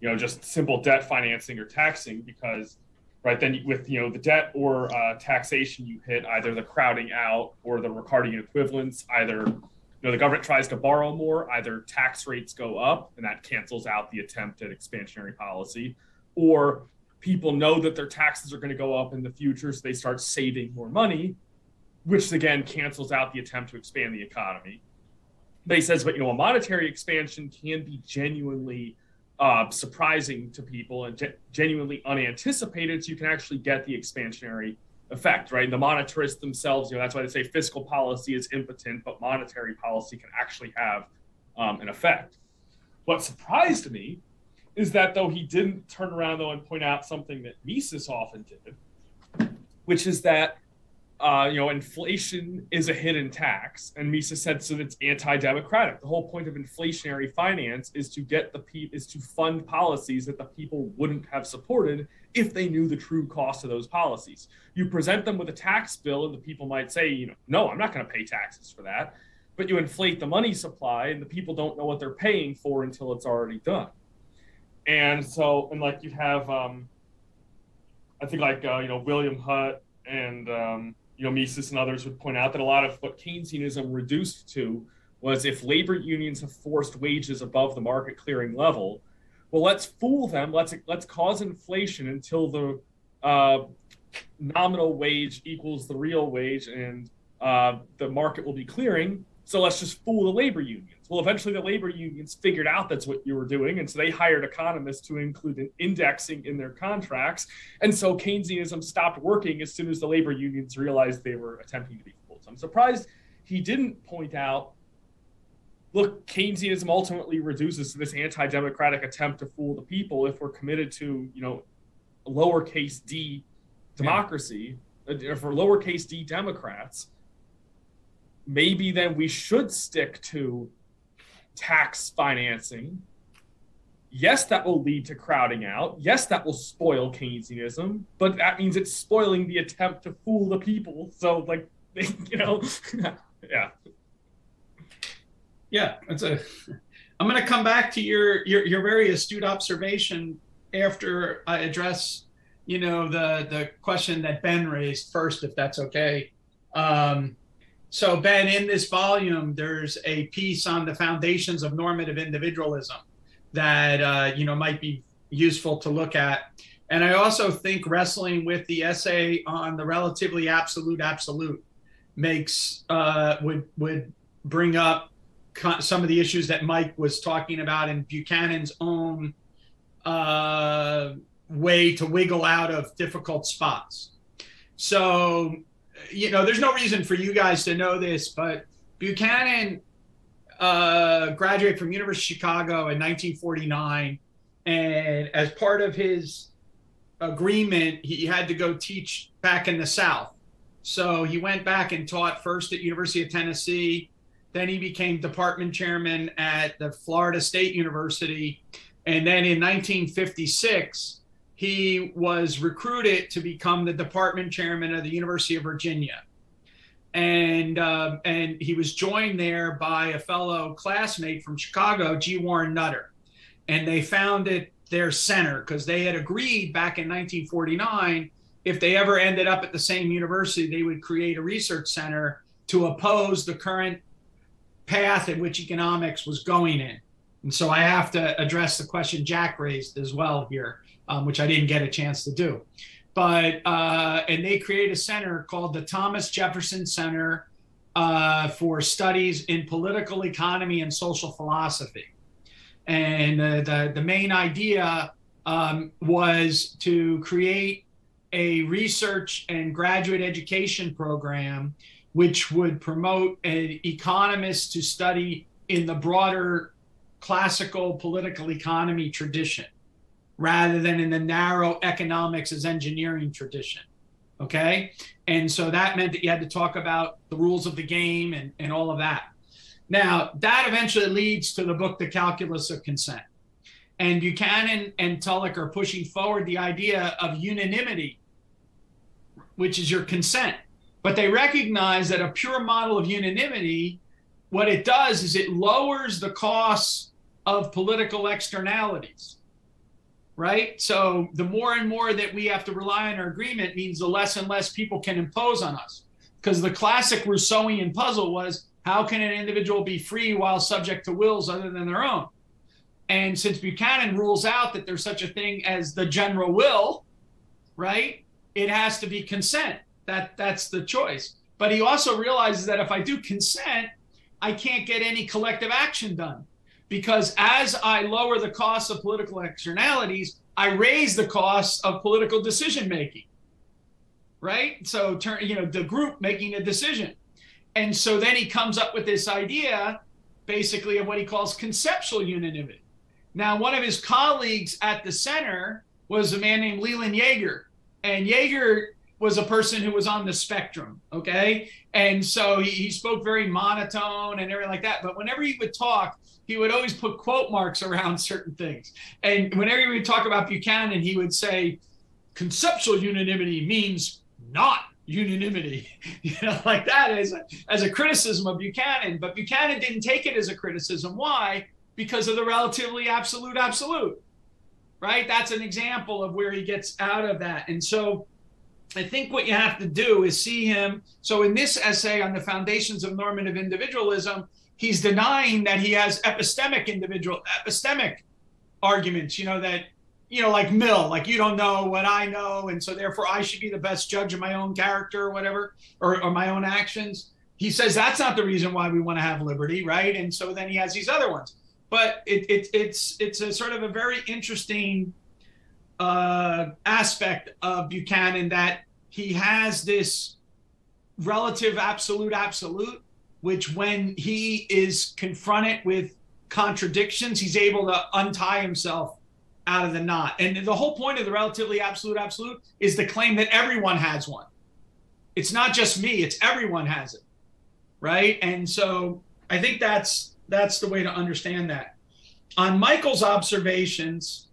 you know just simple debt financing or taxing because right then with you know the debt or uh, taxation you hit either the crowding out or the Ricardian equivalence either know the government tries to borrow more either tax rates go up and that cancels out the attempt at expansionary policy or people know that their taxes are going to go up in the future so they start saving more money which again cancels out the attempt to expand the economy but he says but you know a monetary expansion can be genuinely uh, surprising to people and ge- genuinely unanticipated. So you can actually get the expansionary effect, right? The monetarists themselves, you know, that's why they say fiscal policy is impotent, but monetary policy can actually have um, an effect. What surprised me is that though he didn't turn around though and point out something that Mises often did, which is that uh, you know, inflation is a hidden tax, and Mises said so it's anti-democratic. The whole point of inflationary finance is to get the pe- is to fund policies that the people wouldn't have supported if they knew the true cost of those policies. You present them with a tax bill, and the people might say, you know, no, I'm not going to pay taxes for that. But you inflate the money supply, and the people don't know what they're paying for until it's already done. And so, and like you have, um, I think like uh, you know William Hutt and um, you know, Mises and others would point out that a lot of what Keynesianism reduced to was if labor unions have forced wages above the market clearing level, well, let's fool them. Let's let's cause inflation until the uh, nominal wage equals the real wage, and uh, the market will be clearing. So let's just fool the labor unions. Well, eventually the labor unions figured out that's what you were doing. And so they hired economists to include an indexing in their contracts. And so Keynesianism stopped working as soon as the labor unions realized they were attempting to be fooled. So I'm surprised he didn't point out look, Keynesianism ultimately reduces to this anti-democratic attempt to fool the people if we're committed to, you know, lowercase d democracy, yeah. Uh, for lowercase d Democrats maybe then we should stick to tax financing. Yes, that will lead to crowding out. Yes, that will spoil Keynesianism, but that means it's spoiling the attempt to fool the people. So, like, you know, yeah. Yeah, it's a. I'm going to come back to your, your your very astute observation after I address, you know, the the question that Ben raised first, if that's okay. Um, so, Ben, in this volume, there's a piece on the foundations of normative individualism that uh, you know might be useful to look at. And I also think wrestling with the essay on the relatively absolute absolute makes uh, would would bring up some of the issues that Mike was talking about in Buchanan's own uh, way to wiggle out of difficult spots. So you know, there's no reason for you guys to know this, but Buchanan uh, graduated from University of Chicago in 1949, and as part of his agreement, he had to go teach back in the South. So he went back and taught first at University of Tennessee, then he became department chairman at the Florida State University, and then in 1956 he was recruited to become the department chairman of the University of Virginia. And, uh, and he was joined there by a fellow classmate from Chicago, G. Warren Nutter. And they founded their center because they had agreed back in 1949 if they ever ended up at the same university, they would create a research center to oppose the current path in which economics was going in. And so I have to address the question Jack raised as well here um, which I didn't get a chance to do. But uh, and they create a center called the Thomas Jefferson Center uh, for Studies in Political Economy and Social Philosophy. And uh, the the main idea um, was to create a research and graduate education program which would promote an economist to study in the broader classical political economy tradition rather than in the narrow economics as engineering tradition. Okay. And so that meant that you had to talk about the rules of the game and, and all of that. Now, that eventually leads to the book, The Calculus of Consent. And Buchanan and Tullock are pushing forward the idea of unanimity, which is your consent. But they recognize that a pure model of unanimity, what it does is it lowers the costs of political externalities right? So the more and more that we have to rely on our agreement means the less and less people can impose on us. Because the classic Rousseauian puzzle was how can an individual be free while subject to wills other than their own? And since Buchanan rules out that there's such a thing as the general will, right? It has to be consent. That that's the choice. But he also realizes that if I do consent, I can't get any collective action done because as I lower the costs of political externalities, I raise the costs of political decision making. Right? So turn, you know, the group making a decision. And so then he comes up with this idea basically of what he calls conceptual unanimity. Now, one of his colleagues at the center was a man named Leland Yeager. And Yeager was a person who was on the spectrum, okay? And so he, he spoke very monotone and everything like that. But whenever he would talk, he would always put quote marks around certain things. And whenever he would talk about Buchanan, he would say, conceptual unanimity means not unanimity, you know, like that as a, as a criticism of Buchanan. But Buchanan didn't take it as a criticism. Why? Because of the relatively absolute absolute, right? That's an example of where he gets out of that. And so I think what you have to do is see him. So in this essay on the foundations of normative individualism, he's denying that he has epistemic individual epistemic arguments you know that you know like mill like you don't know what i know and so therefore i should be the best judge of my own character or whatever or, or my own actions. He says that's not the reason why we want to have liberty right? And so then he has these other ones. But it, it it's it's a sort of a very interesting uh, aspect of buchanan that he has this relative absolute absolute which when he is confronted with contradictions, he's able to untie himself out of the knot. And the whole point of the relatively absolute absolute is the claim that everyone has one. It's not just me, it's everyone has it. Right? And so I think that's that's the way to understand that. On Michael's observations,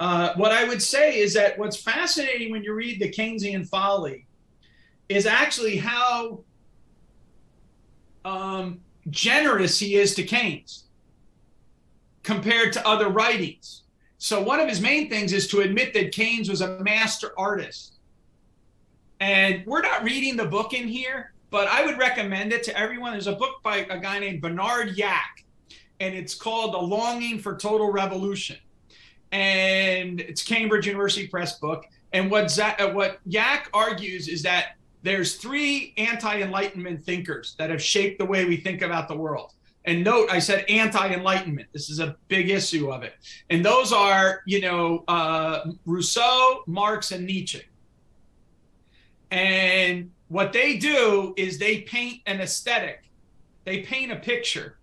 uh, what I would say is that what's fascinating when you read the Keynesian folly is actually how um, generous he is to Keynes compared to other writings. So one of his main things is to admit that Keynes was a master artist. And we're not reading the book in here, but I would recommend it to everyone. There's a book by a guy named Bernard Yack, and it's called The Longing for Total Revolution. And it's Cambridge University Press book. And what, Z- uh, what Yack argues is that there's three anti-enlightenment thinkers that have shaped the way we think about the world. And note i said anti-enlightenment. This is a big issue of it. And those are you know uh, rousseau marx and nietzsche. And what they do is they paint an aesthetic. They paint a picture.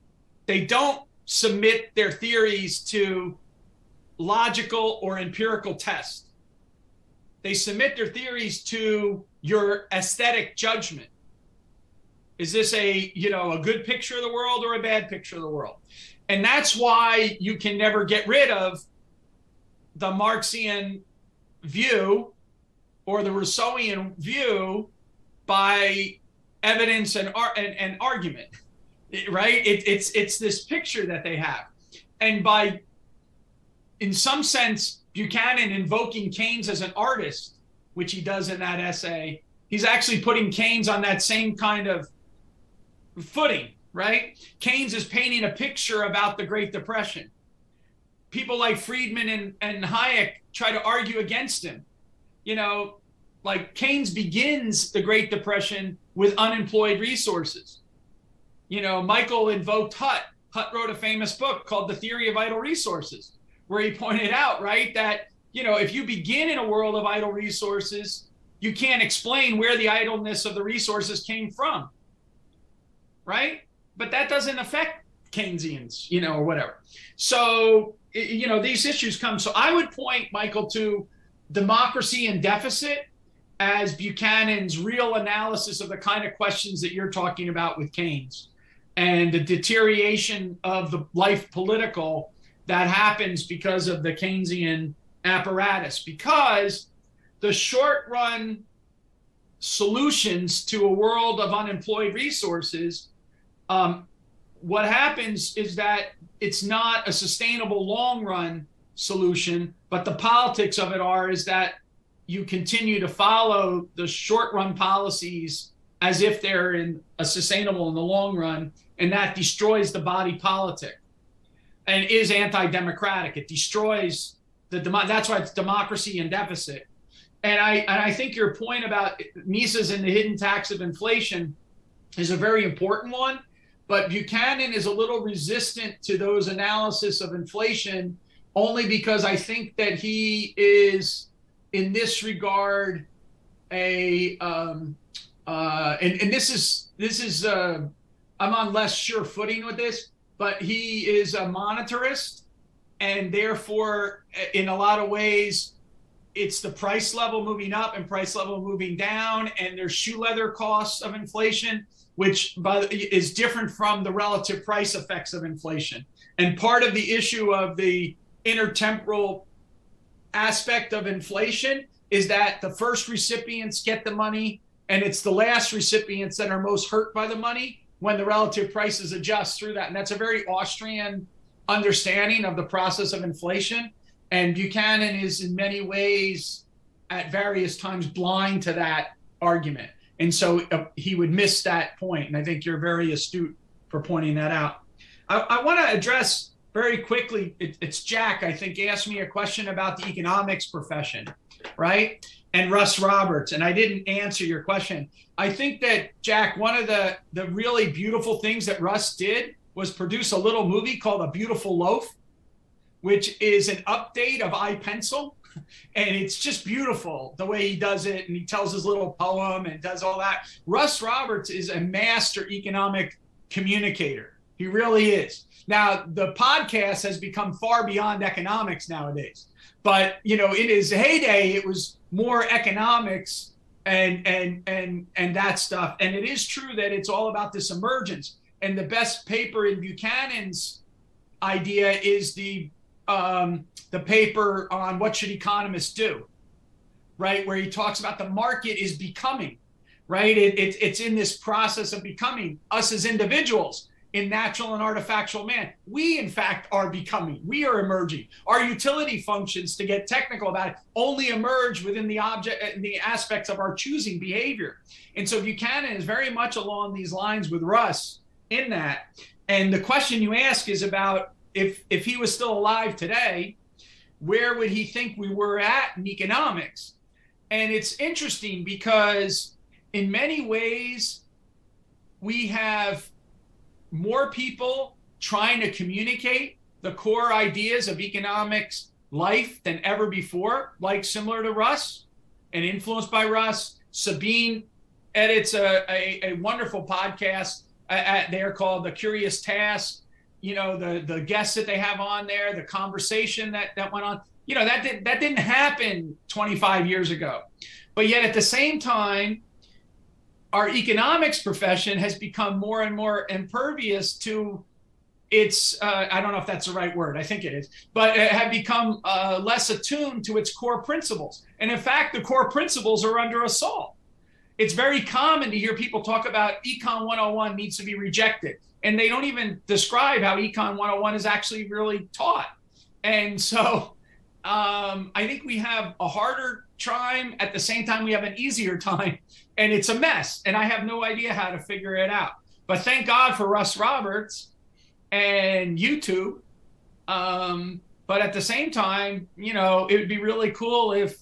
They don't submit their theories to logical or empirical test. they submit their theories to your aesthetic judgment. Is this a, you know, a good picture of the world or a bad picture of the world? And that's why you can never get rid of the Marxian view or the Rousseauian view by evidence and, and, and argument, right? It, it's, it's this picture that they have. And by, in some sense, Buchanan invoking Keynes as an artist, which he does in that essay, he's actually putting Keynes on that same kind of footing, right? Keynes is painting a picture about the Great Depression. People like Friedman and, and Hayek try to argue against him. You know, like Keynes begins the Great Depression with unemployed resources. You know, Michael invoked Hutt. Hutt wrote a famous book called The Theory of Idle Resources where he pointed out, right, that, you know, if you begin in a world of idle resources, you can't explain where the idleness of the resources came from. Right? But that doesn't affect Keynesians, you know, or whatever. So, you know, these issues come. So I would point, Michael, to democracy and deficit as Buchanan's real analysis of the kind of questions that you're talking about with Keynes and the deterioration of the life political that happens because of the Keynesian apparatus. Because the short run solutions to a world of unemployed resources, um, what happens is that it's not a sustainable long run solution, but the politics of it are is that you continue to follow the short run policies as if they're in a sustainable in the long run, and that destroys the body politic and is anti-democratic. It destroys the demo- that's why it's democracy in deficit. And I and I think your point about Mises and the hidden tax of inflation is a very important one. But Buchanan is a little resistant to those analysis of inflation only because I think that he is in this regard a um, uh, and, and this is this is uh, I'm on less sure footing with this, but he is a monetarist, and therefore, eh, in a lot of ways, it's the price level moving up and price level moving down, and there's shoe leather costs of inflation, which is different from the relative price effects of inflation. And part of the issue of the intertemporal aspect of inflation is that the first recipients get the money and it's the last recipients that are most hurt by the money when the relative prices adjust through that. And that's a very austrian understanding of the process of inflation. And buchanan is in many ways at various times blind to that argument. And so uh, he would miss that point. and i think you're very astute for pointing that out. I, I want to address very quickly it, it's jack i think asked me a question about the economics profession right and Russ Roberts, and I didn't answer your question. I think that Jack, one of the the really beautiful things that Russ did was produce a little movie called A Beautiful Loaf, which is an update of iPencil. And it's just beautiful the way he does it. And he tells his little poem and does all that. Russ Roberts is a master economic communicator. He really is. Now, the podcast has become far beyond economics nowadays. But, you know, in his heyday, it was more economics and and and and that stuff. And it is true that it's all about this emergence. And the best paper in Buchanan's idea is the um, the paper on what should economists do, right? Where he talks about the market is becoming, right? It, it, it's in this process of becoming us as individuals in natural and artifactual man. We, in fact, are becoming, we are emerging. Our utility functions, to get technical about it, only emerge within the object, uh, the aspects of our choosing behavior. And so Buchanan is very much along these lines with Russ in that. And the question you ask is about if if he was still alive today, where would he think we were at in economics? And it's interesting because in many ways we have more people trying to communicate the core ideas of economics life than ever before, like similar to Russ and influenced by Russ. Sabine edits a, a, a wonderful podcast at, there called The Curious Task. You know, the, the guests that they have on there, the conversation that, that went on, you know, that, did, that didn't happen 25 years ago. But yet at the same time, our economics profession has become more and more impervious to its uh, i don't know if that's the right word i think it is but it have become uh, less attuned to its core principles. And in fact the core principles are under assault. It's very common to hear people talk about econ 101 needs to be rejected and they don't even describe how econ 101 is actually really taught. And so um, i think we have a harder time at the same time we have an easier time and it's a mess and i have no idea how to figure it out. But thank god for russ roberts and youtube. Um, but at the same time you know it would be really cool if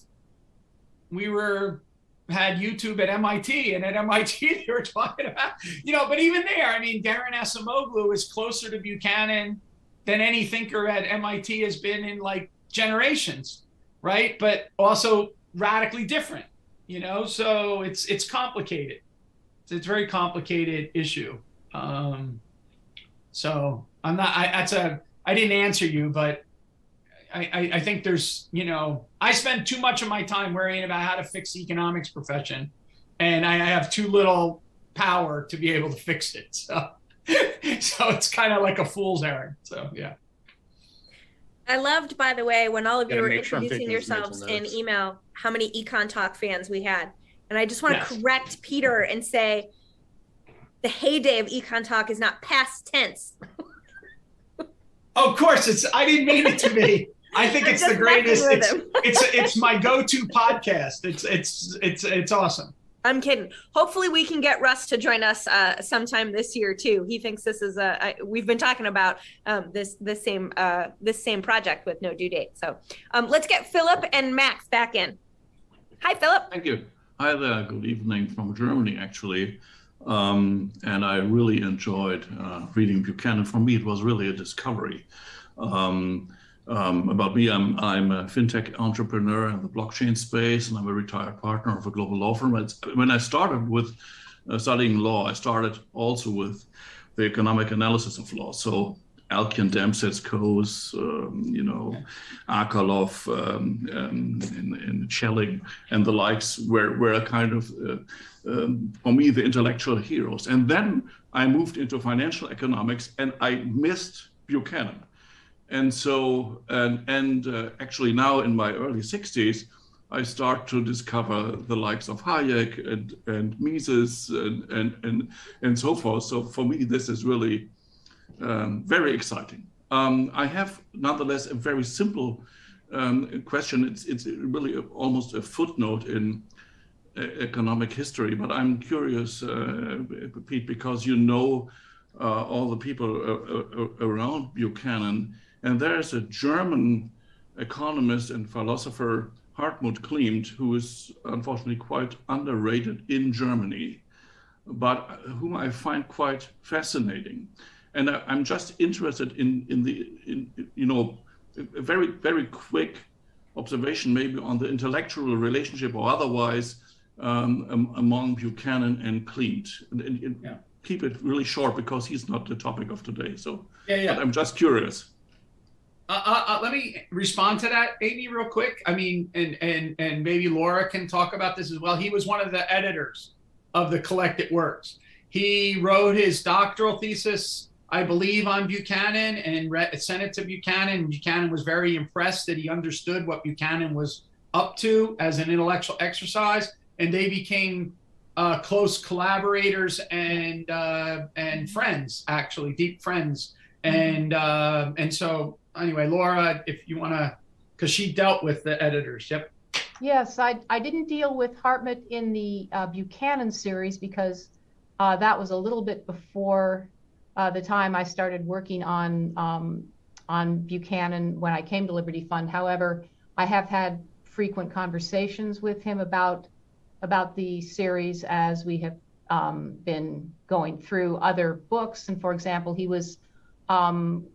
we were had youtube at mit and at mit they were talking about you know but even there i mean Daron acemoglu is closer to buchanan than any thinker at mit has been in like generations right? But also radically different you know so it's it's complicated it's, it's a very complicated issue um so i'm not I, that's a i didn't answer you but I, I think there's, you know, I spend too much of my time worrying about how to fix the economics profession, and I have too little power to be able to fix it. So, so it's kind of like a fool's errand. So, yeah. I loved, by the way, when all of you were introducing taking these mental yourselves in email, how many Econ Talk fans we had. And I just want Yes. to correct Peter and say the heyday of Econ Talk is not past tense. Of course, it's. I didn't mean it to be. I think it's the greatest. It's, it's it's my go-to podcast. It's it's it's it's awesome. I'm kidding. Hopefully, we can get Russ to join us uh, sometime this year too. He thinks this is a. I, we've been talking about um, this this same uh, this same project with no due date. So um, let's get Philip and Max back in. Hi, Philip. Thank you. Hi there. Good evening from Germany, actually. Um, and I really enjoyed uh, reading Buchanan. For me, it was really a discovery. Um, um, about me, I'm, I'm a fintech entrepreneur in the blockchain space, and I'm a retired partner of a global law firm. It's, when I started with uh, studying law, I started also with the economic analysis of law. So Alchian Demsetz Coase, um, you know, Akerlof, um, um, in, in Schelling, and the likes were, were a kind of, uh, um, for me, the intellectual heroes. And then I moved into financial economics and I missed Buchanan. And so, and, and uh, actually now in my early 60s, I start to discover the likes of Hayek and, and Mises and, and, and, and so forth. So for me, this is really um, very exciting. Um, I have nonetheless a very simple um, question. It's, it's really a, almost a footnote in uh, economic history, but I'm curious, uh, Pete, because you know uh, all the people uh, around Buchanan, and there's a German economist and philosopher, Hartmut Kliemt, who is unfortunately quite underrated in Germany, but whom I find quite fascinating and I, I'm just interested in in the in you know a very very quick observation maybe on the intellectual relationship or otherwise um, am- among Buchanan and Kliemt. And, and, and Yeah. keep it really short because he's not the topic of today. So Yeah, but I'm just curious. Uh, uh, uh, let me respond to that, Amy, real quick. I mean, and and and maybe Laura can talk about this as well. He was one of the editors of the collected works. He wrote his doctoral thesis, I believe, on Buchanan and sent it to Buchanan. Buchanan was very impressed that he understood what Buchanan was up to as an intellectual exercise, and they became uh, close collaborators and uh, and friends, actually, deep friends. And and so anyway, Laura, if you want to, because she dealt with the editors. Yep. Yes, I, I didn't deal with Hartmut in the uh, Buchanan series because uh, that was a little bit before uh, the time I started working on um, on Buchanan when I came to Liberty Fund. However, I have had frequent conversations with him about about the series as we have um, been going through other books. And for example, he was um,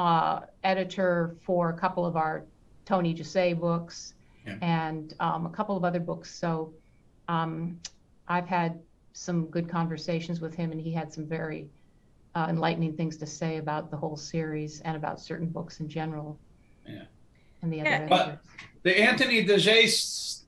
uh, editor for a couple of our Tony Jose books Yeah. and um, a couple of other books. So um, I've had some good conversations with him, and he had some very uh, enlightening things to say about the whole series and about certain books in general. Yeah. And the other Yeah. But- The Anthony de Jasay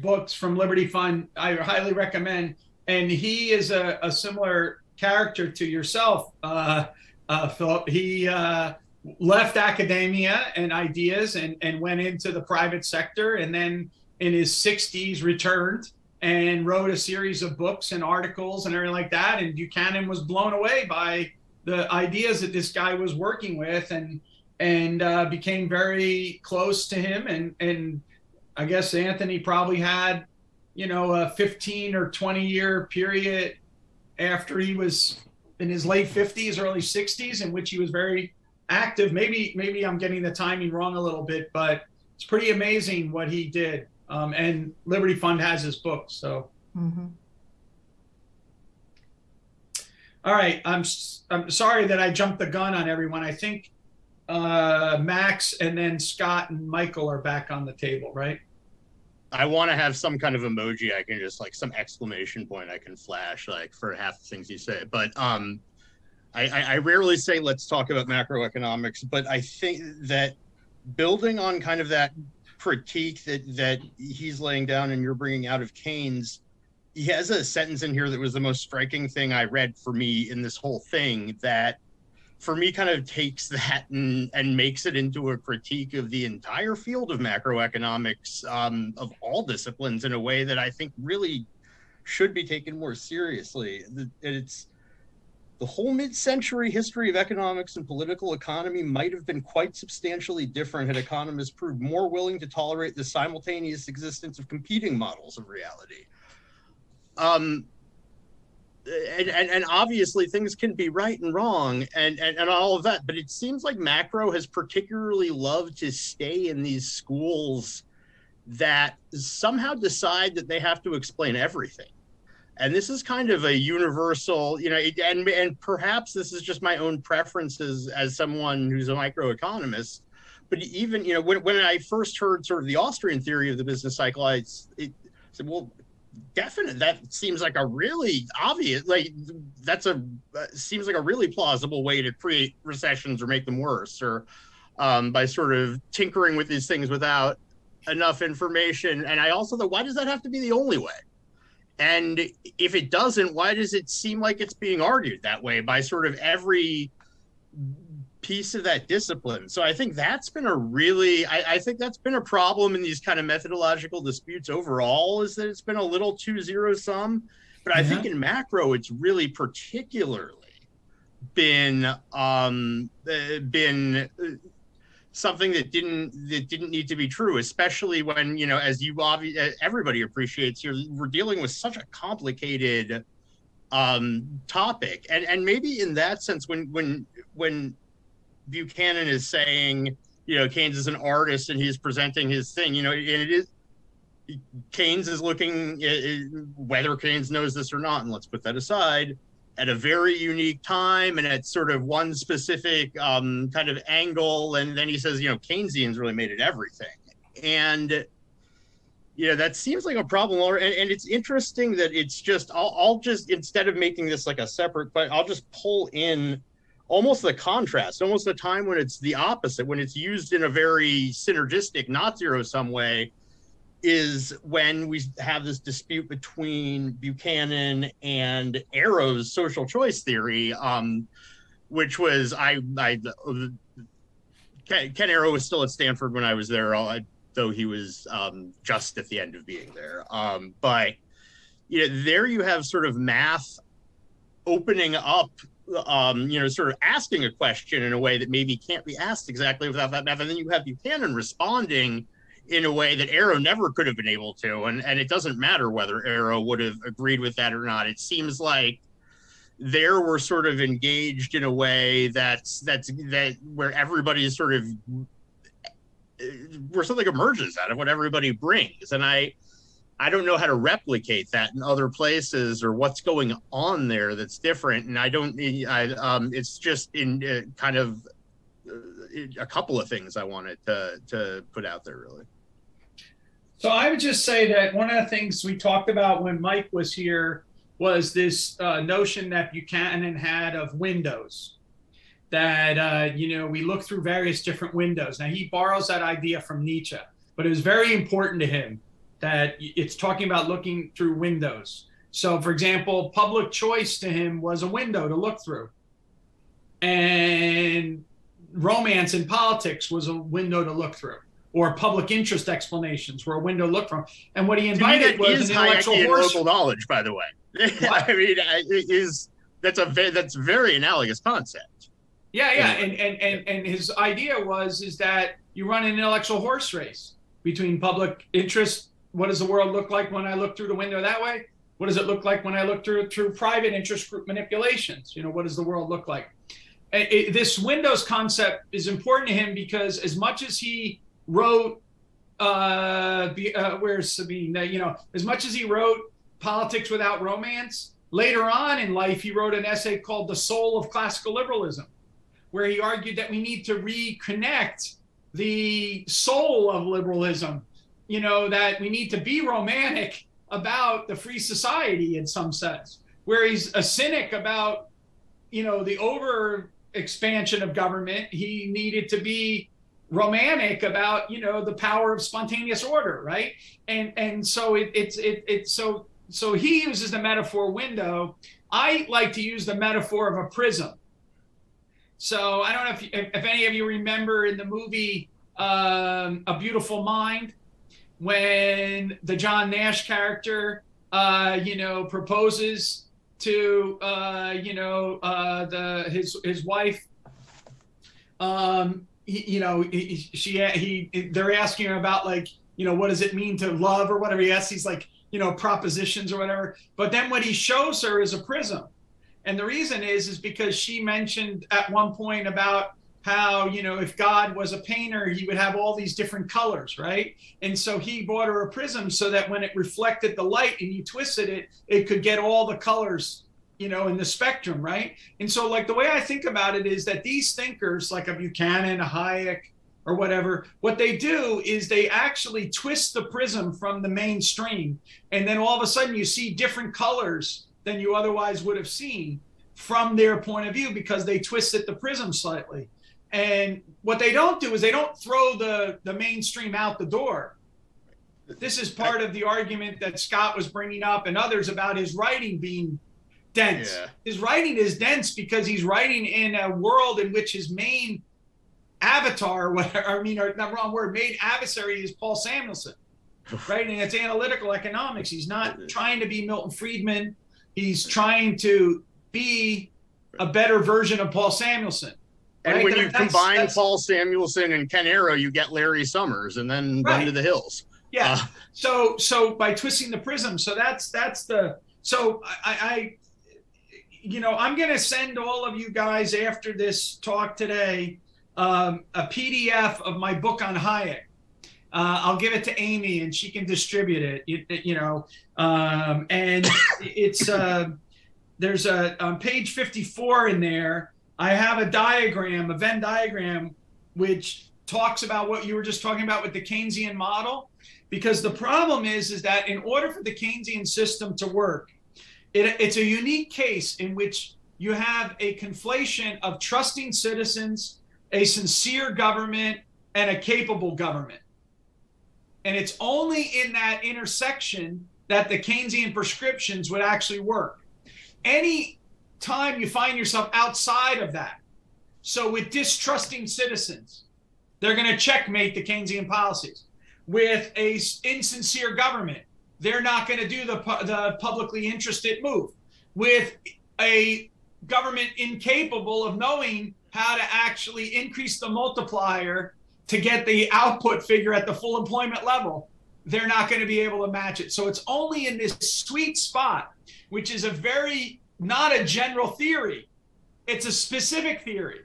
books from Liberty Fund, I highly recommend. And he is a, a similar character to yourself, uh, uh, Philip. He uh, left academia and ideas and, and went into the private sector. And then in his 60s, returned and wrote a series of books and articles and everything like that. And Buchanan was blown away by the ideas that this guy was working with. And and uh, became very close to him. And and I guess Anthony probably had, you know, a 15 or 20 year period after he was in his late 50s, early 60s, in which he was very active. Maybe maybe I'm getting the timing wrong a little bit, but it's pretty amazing what he did. Um, and Liberty Fund has his book, so. Mhm. All right, I'm s- I'm sorry that I jumped the gun on everyone. I think uh, Max and then Scott and Michael are back on the table, right? I want to have some kind of emoji I can just like some exclamation point I can flash like for half the things you say. But um, I, I, rarely say let's talk about macroeconomics, but I think that building on kind of that critique that that he's laying down and you're bringing out of Keynes, he has a sentence in here that was the most striking thing I read for me in this whole thing that for me kind of takes that and, and makes it into a critique of the entire field of macroeconomics um, of all disciplines in a way that I think really should be taken more seriously. It's the whole mid-century history of economics and political economy might have been quite substantially different had economists proved more willing to tolerate the simultaneous existence of competing models of reality. Um, and, and, and obviously things can be right and wrong and, and, and all of that, but it seems like macro has particularly loved to stay in these schools that somehow decide that they have to explain everything. And this is kind of a universal, you know, and and perhaps this is just my own preferences as someone who's a microeconomist. But even, you know, when, when I first heard sort of the Austrian theory of the business cycle, I it, said, well, definite that seems like a really obvious like that's a seems like a really plausible way to create recessions or make them worse or um, by sort of tinkering with these things without enough information and i also thought why does that have to be the only way and if it doesn't why does it seem like it's being argued that way by sort of every piece of that discipline. So I think that's been a really, I, I, think that's been a problem in these kind of methodological disputes overall, is that it's been a little too zero sum. But I think in macro, it's really particularly been um, uh, been something that didn't that didn't need to be true, especially when you know, as you obviously uh, everybody appreciates, here we're dealing with such a complicated um topic. And and maybe in that sense when when when Buchanan is saying, you know, Keynes is an artist and he's presenting his thing, you know, and it is Keynes is looking whether Keynes knows this or not, and let's put that aside at a very unique time and at sort of one specific um, kind of angle. And then he says, you know, Keynesians really made it everything. And, you know, that seems like a problem. And, and it's interesting that it's just, I'll, I'll just, instead of making this like a separate, but I'll just pull in almost the contrast, almost the time when it's the opposite, when it's used in a very synergistic, not zero sum way, is when we have this dispute between Buchanan and Arrow's social choice theory, um, which was I, I Ken Arrow was still at Stanford when I was there, though he was um, just at the end of being there. Um, but you know, there you have sort of math opening up um, you know, sort of asking a question in a way that maybe can't be asked exactly without that math. And then you have Buchanan responding in a way that Arrow never could have been able to. And, and it doesn't matter whether Arrow would have agreed with that or not. It seems like there we're sort of engaged in a way that's that's that where everybody is sort of where something emerges out of what everybody brings. And I I don't know how to replicate that in other places or what's going on there that's different. And I don't, I, um, it's just in uh, kind of uh, a couple of things I wanted to, to put out there really. So I would just say that one of the things we talked about when Mike was here was this uh, notion that Buchanan had of windows. That uh, you know we look through various different windows. Now he borrows that idea from Nietzsche, but it was very important to him that it's talking about looking through windows. So, for example, public choice to him was a window to look through, and romance in politics was a window to look through, or public interest explanations were a window to look from. And what he invited was an intellectual horse. local knowledge, by the way. I mean, it is that's a that's very analogous concept. Yeah, yeah, and, and and and his idea was is that you run an intellectual horse race between public interest what does the world look like when I look through the window that way? What does it look like when I look through through private interest group manipulations? You know, what does the world look like? It, it, this windows concept is important to him because as much as he wrote, uh, the, uh, where's Sabine? You know, as much as he wrote Politics Without Romance, later on in life he wrote an essay called The Soul of Classical Liberalism, where he argued that we need to reconnect the soul of liberalism you know, that we need to be romantic about the free society in some sense, where he's a cynic about, you know, the over expansion of government. He needed to be romantic about you know the power of spontaneous order right? And and so it, it's it, it's so so he uses the metaphor window. I like to use the metaphor of a prism. So i don't know if, if, any of you remember in the movie um, a beautiful mind when the john nash character uh, you know proposes to uh, you know uh, the his his wife. Um he, you know, he, she, he, they're asking her about like, you know, what does it mean to love or whatever. He asks these like, you know, propositions or whatever. But then what he shows her is a prism. And the reason is, is because she mentioned at one point about how, you know, if God was a painter, he would have all these different colors, right? And so he bought her a prism so that when it reflected the light and you twisted it, it could get all the colors you know, in the spectrum, right? And so, like, the way I think about it is that these thinkers, like a Buchanan, a Hayek, or whatever, what they do is they actually twist the prism from the mainstream. And then all of a sudden, you see different colors than you otherwise would have seen from their point of view because they twisted the prism slightly. And what they don't do is they don't throw the, the mainstream out the door. This is part of the argument that Scott was bringing up and others about his writing being dense. Yeah. His writing is dense because he's writing in a world in which his main avatar, whatever, I mean, or not wrong word, main adversary is Paul Samuelson, right? And it's analytical economics. He's not trying to be Milton Friedman. He's trying to be a better version of Paul Samuelson. And right? when you that's, combine that's, Paul Samuelson and Ken Arrow, you get Larry Summers, and then right. Run to the Hills. Yeah. Uh, so so by twisting the prism, so that's that's the so I, I you know, I'm going to send all of you guys after this talk today um, a PDF of my book on Hayek. Uh, I'll give it to Amy and she can distribute it. You, you know, um, and it's uh, there's a on page 54 in there. I have a diagram, a Venn diagram, which talks about what you were just talking about with the Keynesian model. Because the problem is, is that in order for the Keynesian system to work, it, it's a unique case in which you have a conflation of trusting citizens, a sincere government, and a capable government. And it's only in that intersection that the Keynesian prescriptions would actually work. Any time you find yourself outside of that, so with distrusting citizens, they're going to checkmate the Keynesian policies. With a insincere government, they're not going to do the, the publicly interested move. With a government incapable of knowing how to actually increase the multiplier to get the output figure at the full employment level, they're not going to be able to match it. So it's only in this sweet spot, which is a very, not a general theory, it's a specific theory.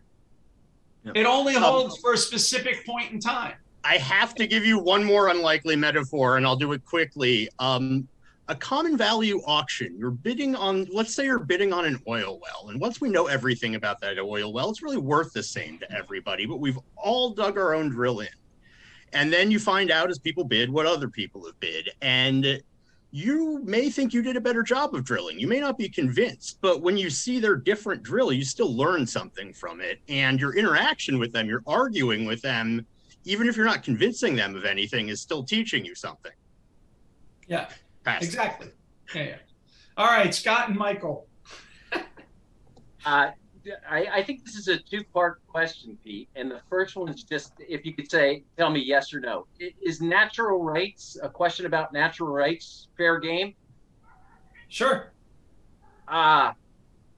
Yep. It only um, holds for a specific point in time. I have to give you one more unlikely metaphor, and I'll do it quickly. Um, a common value auction, you're bidding on, let's say you're bidding on an oil well. And once we know everything about that oil well, it's really worth the same to everybody, but we've all dug our own drill in. And then you find out as people bid what other people have bid. And you may think you did a better job of drilling. You may not be convinced, but when you see their different drill, you still learn something from it. And your interaction with them, you're arguing with them even if you're not convincing them of anything, is still teaching you something. Yeah, Pass. exactly. Yeah, yeah. All right, Scott and Michael. uh, I, I, think this is a two-part question, Pete. And the first one is just if you could say, tell me yes or no. Is natural rights a question about natural rights fair game? Sure. Uh,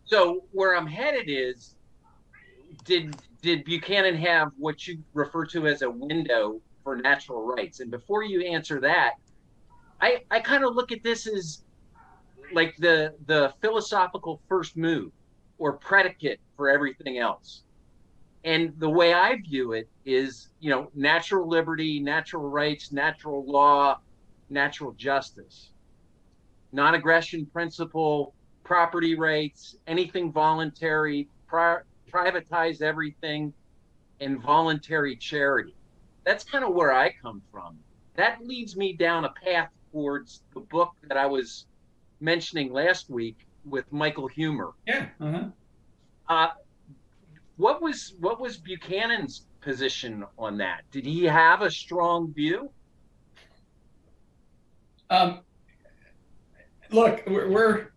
so where I'm headed is, did did Buchanan have what you refer to as a window for natural rights? And before you answer that, I, I kind of look at this as like the the philosophical first move or predicate for everything else. And the way I view it is, you know, natural liberty, natural rights, natural law, natural justice, non aggression principle, property rights, anything voluntary, prior, privatize everything and voluntary charity. That's kind of where I come from. That leads me down a path towards the book that I was mentioning last week with Michael Huemer. Yeah. Uh-huh. Uh, what was what was Buchanan's position on that? Did he have a strong view? Um, look, we're, we're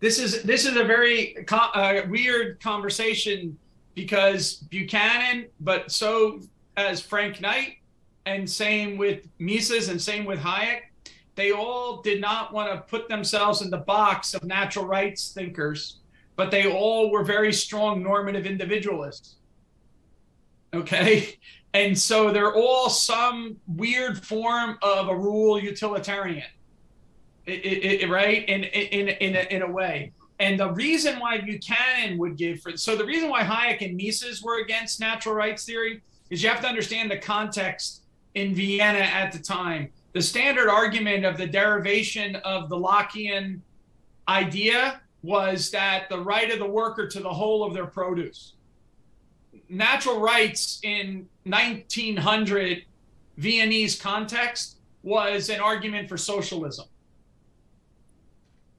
this is this is a very uh, weird conversation because Buchanan, but so as Frank Knight, and same with Mises, and same with Hayek, they all did not want to put themselves in the box of natural rights thinkers, but they all were very strong normative individualists. Okay. And so they're all some weird form of a rule utilitarian, it, it, right? In, in, in, a, in a way. And the reason why Buchanan would give for so the reason why Hayek and Mises were against natural rights theory is you have to understand the context in Vienna at the time. The standard argument of the derivation of the Lockean idea was that the right of the worker to the whole of their produce. Natural rights in 1900 Viennese context was an argument for socialism.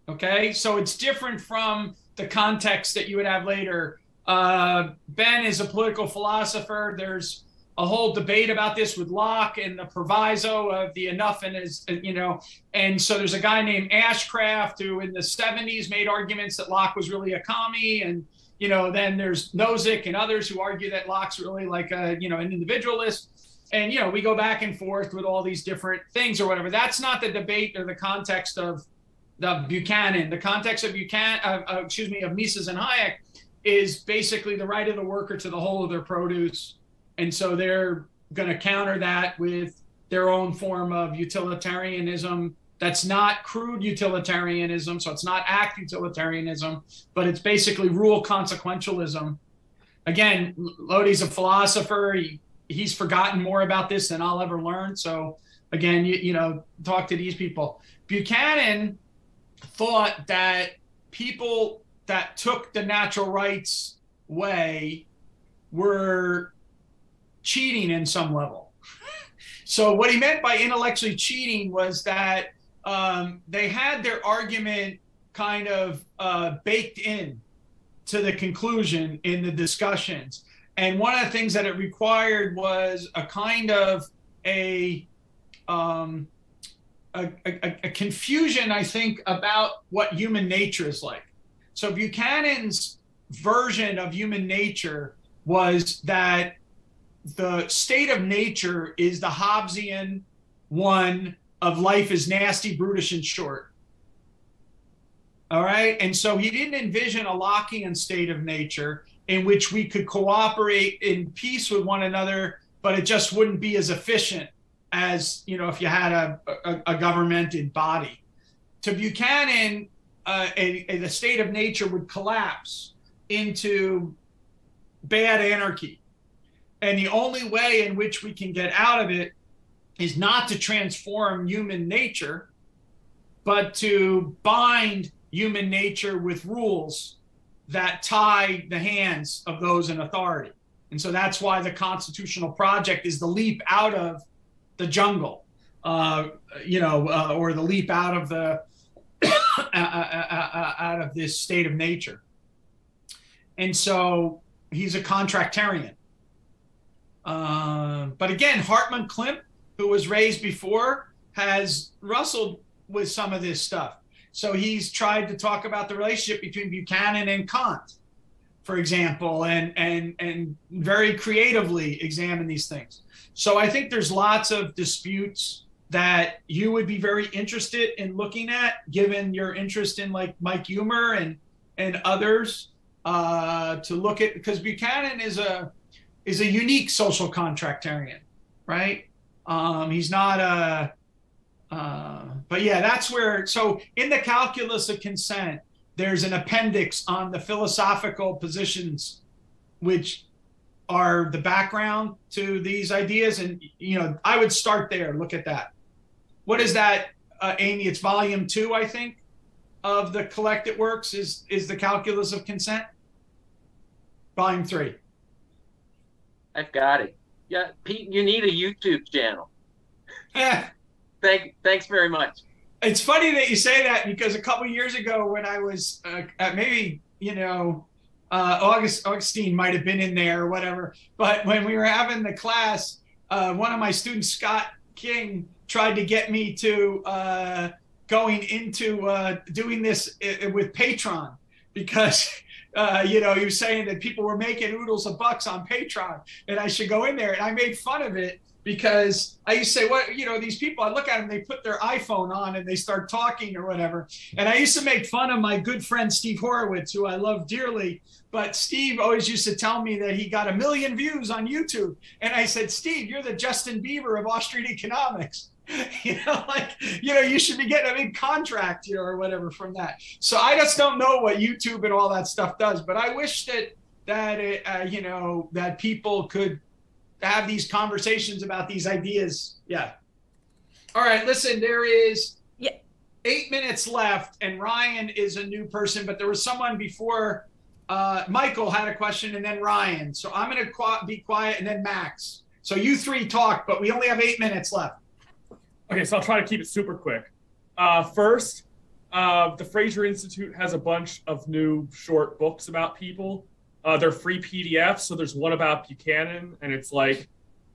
Okay, so it's different from the context that you would have later. Uh, ben is a political philosopher. There's a whole debate about this with Locke and the proviso of the enough and is you know and so there's a guy named Ashcraft who in the 70s made arguments that Locke was really a commie and you know then there's Nozick and others who argue that Locke's really like a you know an individualist and you know we go back and forth with all these different things or whatever that's not the debate or the context of the Buchanan the context of Buchanan uh, uh, excuse me of Mises and Hayek is basically the right of the worker to the whole of their produce and so they're going to counter that with their own form of utilitarianism that's not crude utilitarianism. So it's not act utilitarianism, but it's basically rule consequentialism. Again, Lodi's a philosopher. He, he's forgotten more about this than I'll ever learn. So again, you, you know, talk to these people. Buchanan thought that people that took the natural rights way were cheating in some level. so what he meant by intellectually cheating was that um, they had their argument kind of uh, baked in to the conclusion in the discussions. And one of the things that it required was a kind of a um, a, a, a, confusion, I think, about what human nature is like. So Buchanan's version of human nature was that the state of nature is the Hobbesian one of life is nasty, brutish, and short. All right. And so he didn't envision a Lockean state of nature in which we could cooperate in peace with one another, but it just wouldn't be as efficient as, you know, if you had a, a, a governmented body. To Buchanan, uh, a, a, the state of nature would collapse into bad anarchy and the only way in which we can get out of it is not to transform human nature, but to bind human nature with rules that tie the hands of those in authority. And so that's why the constitutional project is the leap out of the jungle, uh, you know, uh, or the leap out of the out of this state of nature. And so he's a contractarian. Uh, but again, Hartmut Kliemt, who was raised before, has wrestled with some of this stuff. So he's tried to talk about the relationship between Buchanan and Kant, for example, and and and very creatively examine these things. So I think there's lots of disputes that you would be very interested in looking at, given your interest in like Mike Huemer and and others, uh, to look at because Buchanan is a is a unique social contractarian, right? Um, he's not a, uh, but yeah, that's where. So in the calculus of consent, there's an appendix on the philosophical positions, which are the background to these ideas, and you know, I would start there. Look at that. What is that, uh, Amy? It's volume two, I think, of the collected works. Is is the calculus of consent? Volume three. I've got it. Yeah, Pete, you need a YouTube channel. Yeah. Thank, thanks very much. It's funny that you say that because a couple years ago, when I was uh, maybe you know uh, August Augustine might have been in there or whatever. But when we were having the class, uh, one of my students, Scott King, tried to get me to uh, going into uh, doing this uh, with Patreon because. Uh, you know, he was saying that people were making oodles of bucks on Patreon, and I should go in there. And I made fun of it because I used to say, what, you know, these people, I look at them, they put their iPhone on and they start talking or whatever. And I used to make fun of my good friend, Steve Horwitz, who I love dearly. But Steve always used to tell me that he got a million views on YouTube. And I said, Steve, you're the Justin Bieber of Austrian economics. you know, like, you know, you should be getting a big contract, know, or whatever from that. So I just don't know what YouTube and all that stuff does. But I wish that, that, it, uh, you know, that people could to have these conversations about these ideas. Yeah. All right, listen, there is yeah. eight minutes left, and Ryan is a new person, but there was someone before. Uh, Michael had a question, and then Ryan. So I'm going to qu- be quiet, and then Max. So you three talk, but we only have eight minutes left. Okay, so I'll try to keep it super quick. Uh, first, uh, the Fraser Institute has a bunch of new short books about people. Uh, they're free PDFs. So there's one about Buchanan, and it's like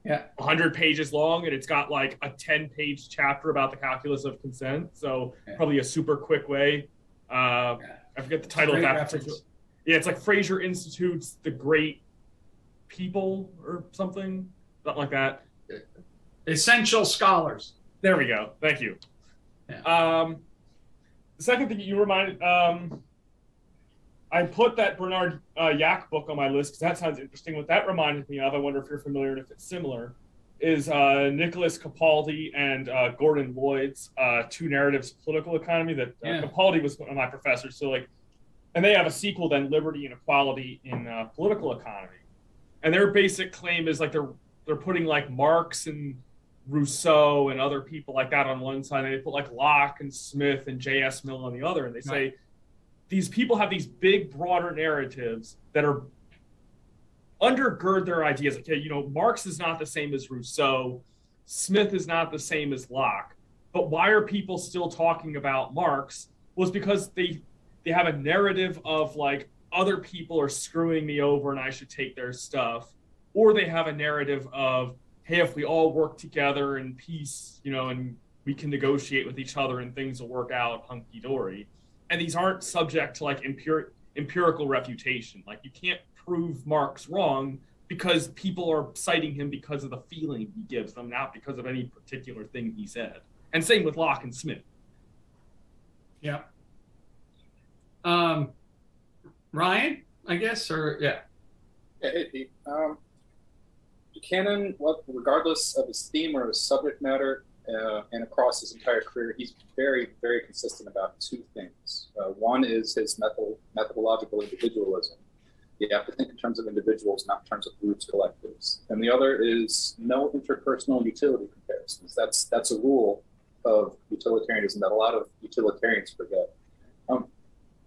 yeah 100 pages long, and it's got like a 10 page chapter about the calculus of consent. So yeah. probably a super quick way. Uh, yeah. I forget the title of that. Reference. Yeah, it's like Fraser Institute's The Great People or something, something like that. Essential Scholars. There we go. Thank you. Yeah. Um, the second thing you reminded, um, I put that Bernard uh, Yack book on my list because that sounds interesting. What that reminded me of, I wonder if you're familiar and if it's similar, is uh, Nicholas Capaldi and uh, Gordon Lloyd's uh, Two Narratives of Political Economy. That uh, yeah. Capaldi was one of my professors. So like, and they have a sequel then, Liberty and Equality in uh, Political Economy, and their basic claim is like they're they're putting like Marx and Rousseau and other people like that on one side, and they put like Locke and Smith and J.S. Mill on the other, and they say. These people have these big, broader narratives that are undergird their ideas. Okay, you know, Marx is not the same as Rousseau, Smith is not the same as Locke. But why are people still talking about Marx? Was because they they have a narrative of like other people are screwing me over and I should take their stuff, or they have a narrative of hey, if we all work together in peace, you know, and we can negotiate with each other and things will work out hunky dory and these aren't subject to like empir- empirical refutation. Like you can't prove Marx wrong because people are citing him because of the feeling he gives them, not because of any particular thing he said. And same with Locke and Smith. Yeah. Um, Ryan, I guess, or yeah. Yeah, hey, um, Buchanan, what, regardless of his theme or his subject matter, uh, and across his entire career, he's very, very consistent about two things. Uh, one is his method, methodological individualism. You have to think in terms of individuals, not in terms of groups, collectives. And the other is no interpersonal utility comparisons. That's that's a rule of utilitarianism that a lot of utilitarians forget. Um,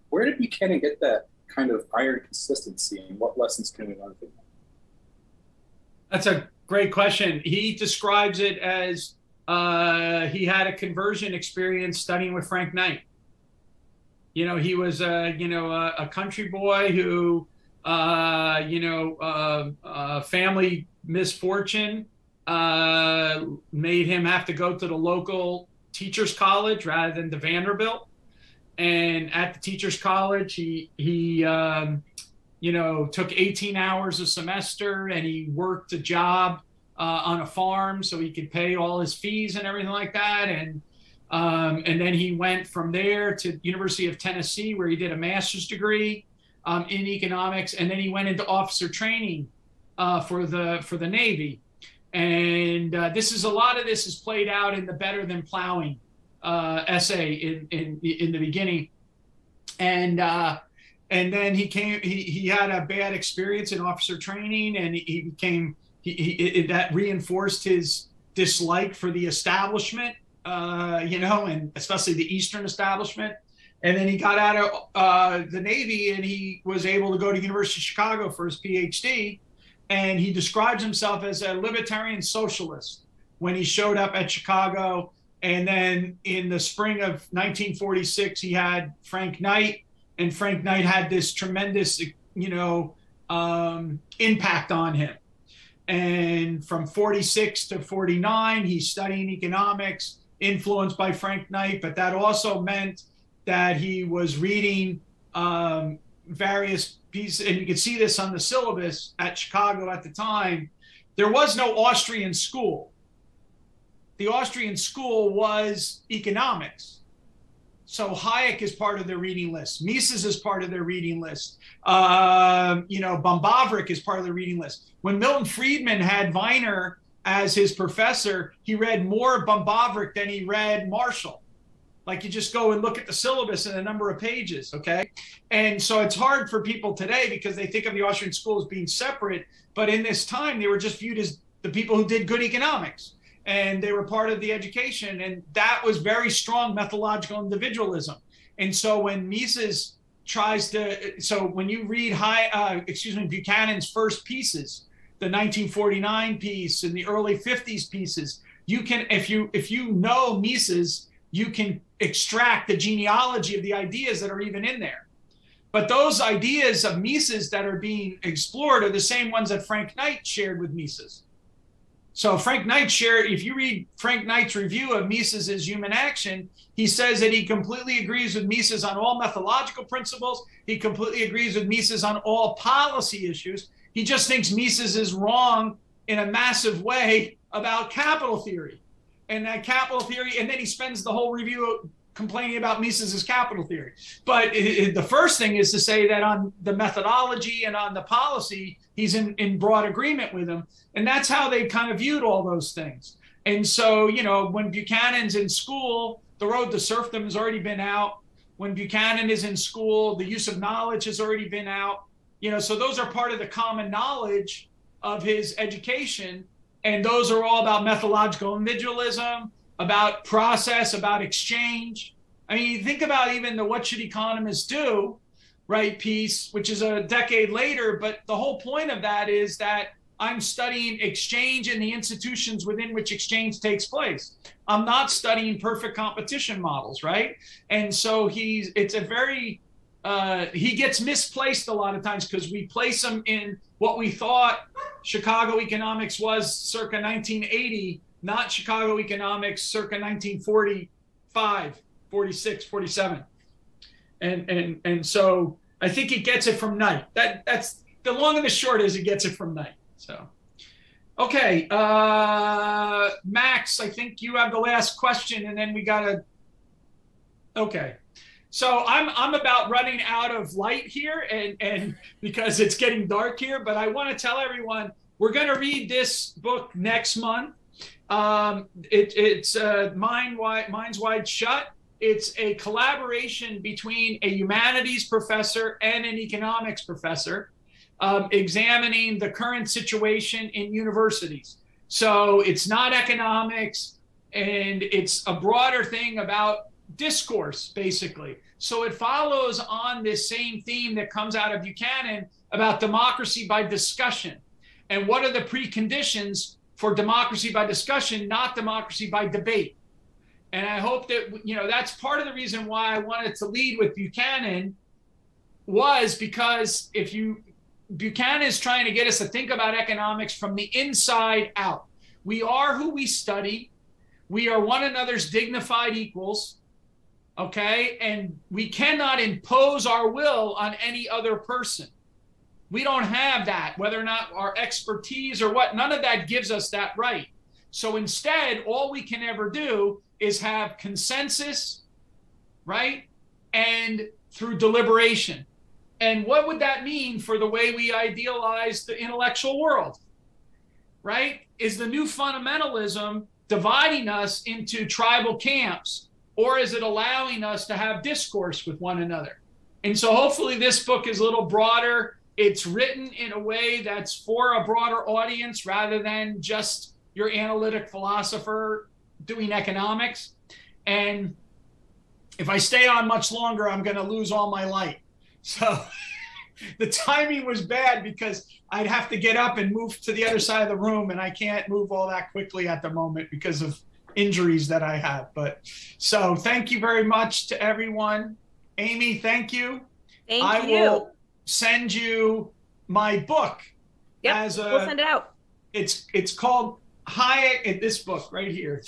where did Buchanan get that kind of iron consistency, and what lessons can we learn from him? That's a great question. He describes it as uh, he had a conversion experience studying with Frank Knight. You know, he was a you know a, a country boy who uh, you know uh, uh family misfortune uh, made him have to go to the local teachers college rather than the Vanderbilt. And at the teachers college, he he um, you know took 18 hours a semester and he worked a job uh, on a farm so he could pay all his fees and everything like that. And um, and then he went from there to University of Tennessee where he did a master's degree um, in economics, and then he went into officer training uh, for the for the Navy. And uh, this is a lot of this is played out in the Better Than Plowing uh, essay in, in in the beginning, and uh, and then he came he, he had a bad experience in officer training, and he became he, he it, that reinforced his dislike for the establishment, uh, you know, and especially the Eastern establishment. And then he got out of uh, the Navy and he was able to go to University of Chicago for his PhD. And he describes himself as a libertarian socialist when he showed up at Chicago. And then in the spring of 1946, he had Frank Knight, and Frank Knight had this tremendous you know, um, impact on him. And from 46 to 49, he's studying economics, influenced by Frank Knight, but that also meant that he was reading um, various pieces, and you can see this on the syllabus at Chicago at the time. There was no Austrian school. The Austrian school was economics. So Hayek is part of their reading list. Mises is part of their reading list. Um, you know, Böhm-Bawerk is part of the reading list. When Milton Friedman had Viner as his professor, he read more Böhm-Bawerk than he read Marshall. Like you just go and look at the syllabus and the number of pages, okay? And so it's hard for people today because they think of the Austrian school as being separate, but in this time they were just viewed as the people who did good economics and they were part of the education. And that was very strong methodological individualism. And so when Mises tries to, so when you read high, uh, excuse me, Buchanan's first pieces, the 1949 piece and the early 50s pieces, you can, if you if you know Mises, you can extract the genealogy of the ideas that are even in there. But those ideas of Mises that are being explored are the same ones that Frank Knight shared with Mises. So Frank Knight shared, if you read Frank Knight's review of Mises's Human Action, he says that he completely agrees with Mises on all methodological principles. He completely agrees with Mises on all policy issues. He just thinks Mises is wrong in a massive way about capital theory. And that capital theory, and then he spends the whole review complaining about Mises's capital theory. But it, it, the first thing is to say that on the methodology and on the policy, he's in, in broad agreement with him. And that's how they kind of viewed all those things. And so, you know, when Buchanan's in school, The Road to Serfdom has already been out. When Buchanan is in school, The Use of Knowledge has already been out. You know, so those are part of the common knowledge of his education. And those are all about methodological individualism, about process, about exchange. I mean, think about even the What Should Economists Do, right, piece, which is a decade later. But the whole point of that is that I'm studying exchange and the institutions within which exchange takes place. I'm not studying perfect competition models, right? And so he's, it's a very, uh, he gets misplaced a lot of times because we place him in what we thought Chicago economics was circa 1980 not Chicago economics circa 1945, 46, 47. And and and so I think he gets it from Knight. That that's the long and the short is he gets it from Knight. So okay, uh Max, I think you have the last question and then we gotta okay. So I'm I'm about running out of light here and and because it's getting dark here, but I want to tell everyone we're going to read this book next month um, it, it's uh, Mind Wide, Minds Wide Shut. It's a collaboration between a humanities professor and an economics professor um, examining the current situation in universities. So it's not economics, and it's a broader thing about discourse, basically. So it follows on this same theme that comes out of Buchanan about democracy by discussion. And what are the preconditions for democracy by discussion, not democracy by debate. And I hope that, you know, that's part of the reason why I wanted to lead with Buchanan was because if you, Buchanan is trying to get us to think about economics from the inside out. We are who we study. We are one another's dignified equals. Okay. And we cannot impose our will on any other person. We don't have that, whether or not our expertise or what, none of that gives us that right. So instead, all we can ever do is have consensus, right? And through deliberation. And what would that mean for the way we idealize the intellectual world? Right? Is the new fundamentalism dividing us into tribal camps, or is it allowing us to have discourse with one another? And so hopefully this book is a little broader it's written in a way that's for a broader audience rather than just your analytic philosopher doing economics. And if I stay on much longer, I'm going to lose all my light. So the timing was bad because I'd have to get up and move to the other side of the room, and I can't move all that quickly at the moment because of injuries that I have. But so thank you very much to everyone. Amy, thank you. Thank I you. will send you my book a. we'll send it out. It's it's called Hayek. in This book right here,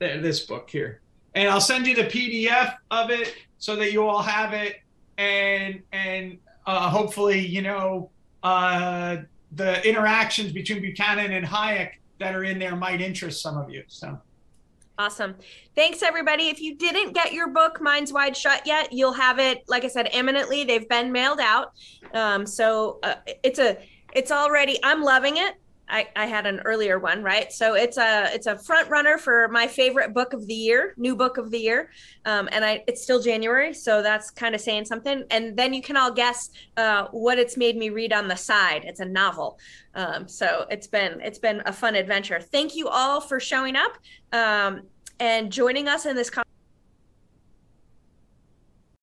Th- this book here, and I'll send you the PDF of it so that you all have it, and and uh, hopefully you know uh, the interactions between Buchanan and Hayek that are in there might interest some of you. So. Awesome. Thanks, everybody. If you didn't get your book, Minds Wide Shut, yet, you'll have it, like I said, imminently. They've been mailed out. Um, so uh, it's a, it's already, I'm loving it. I, I had an earlier one, right? So it's a it's a front runner for my favorite book of the year, new book of the year, um, and I it's still January, so that's kind of saying something. And then you can all guess uh, what it's made me read on the side. It's a novel, um, so it's been it's been a fun adventure. Thank you all for showing up um, and joining us in this. Con-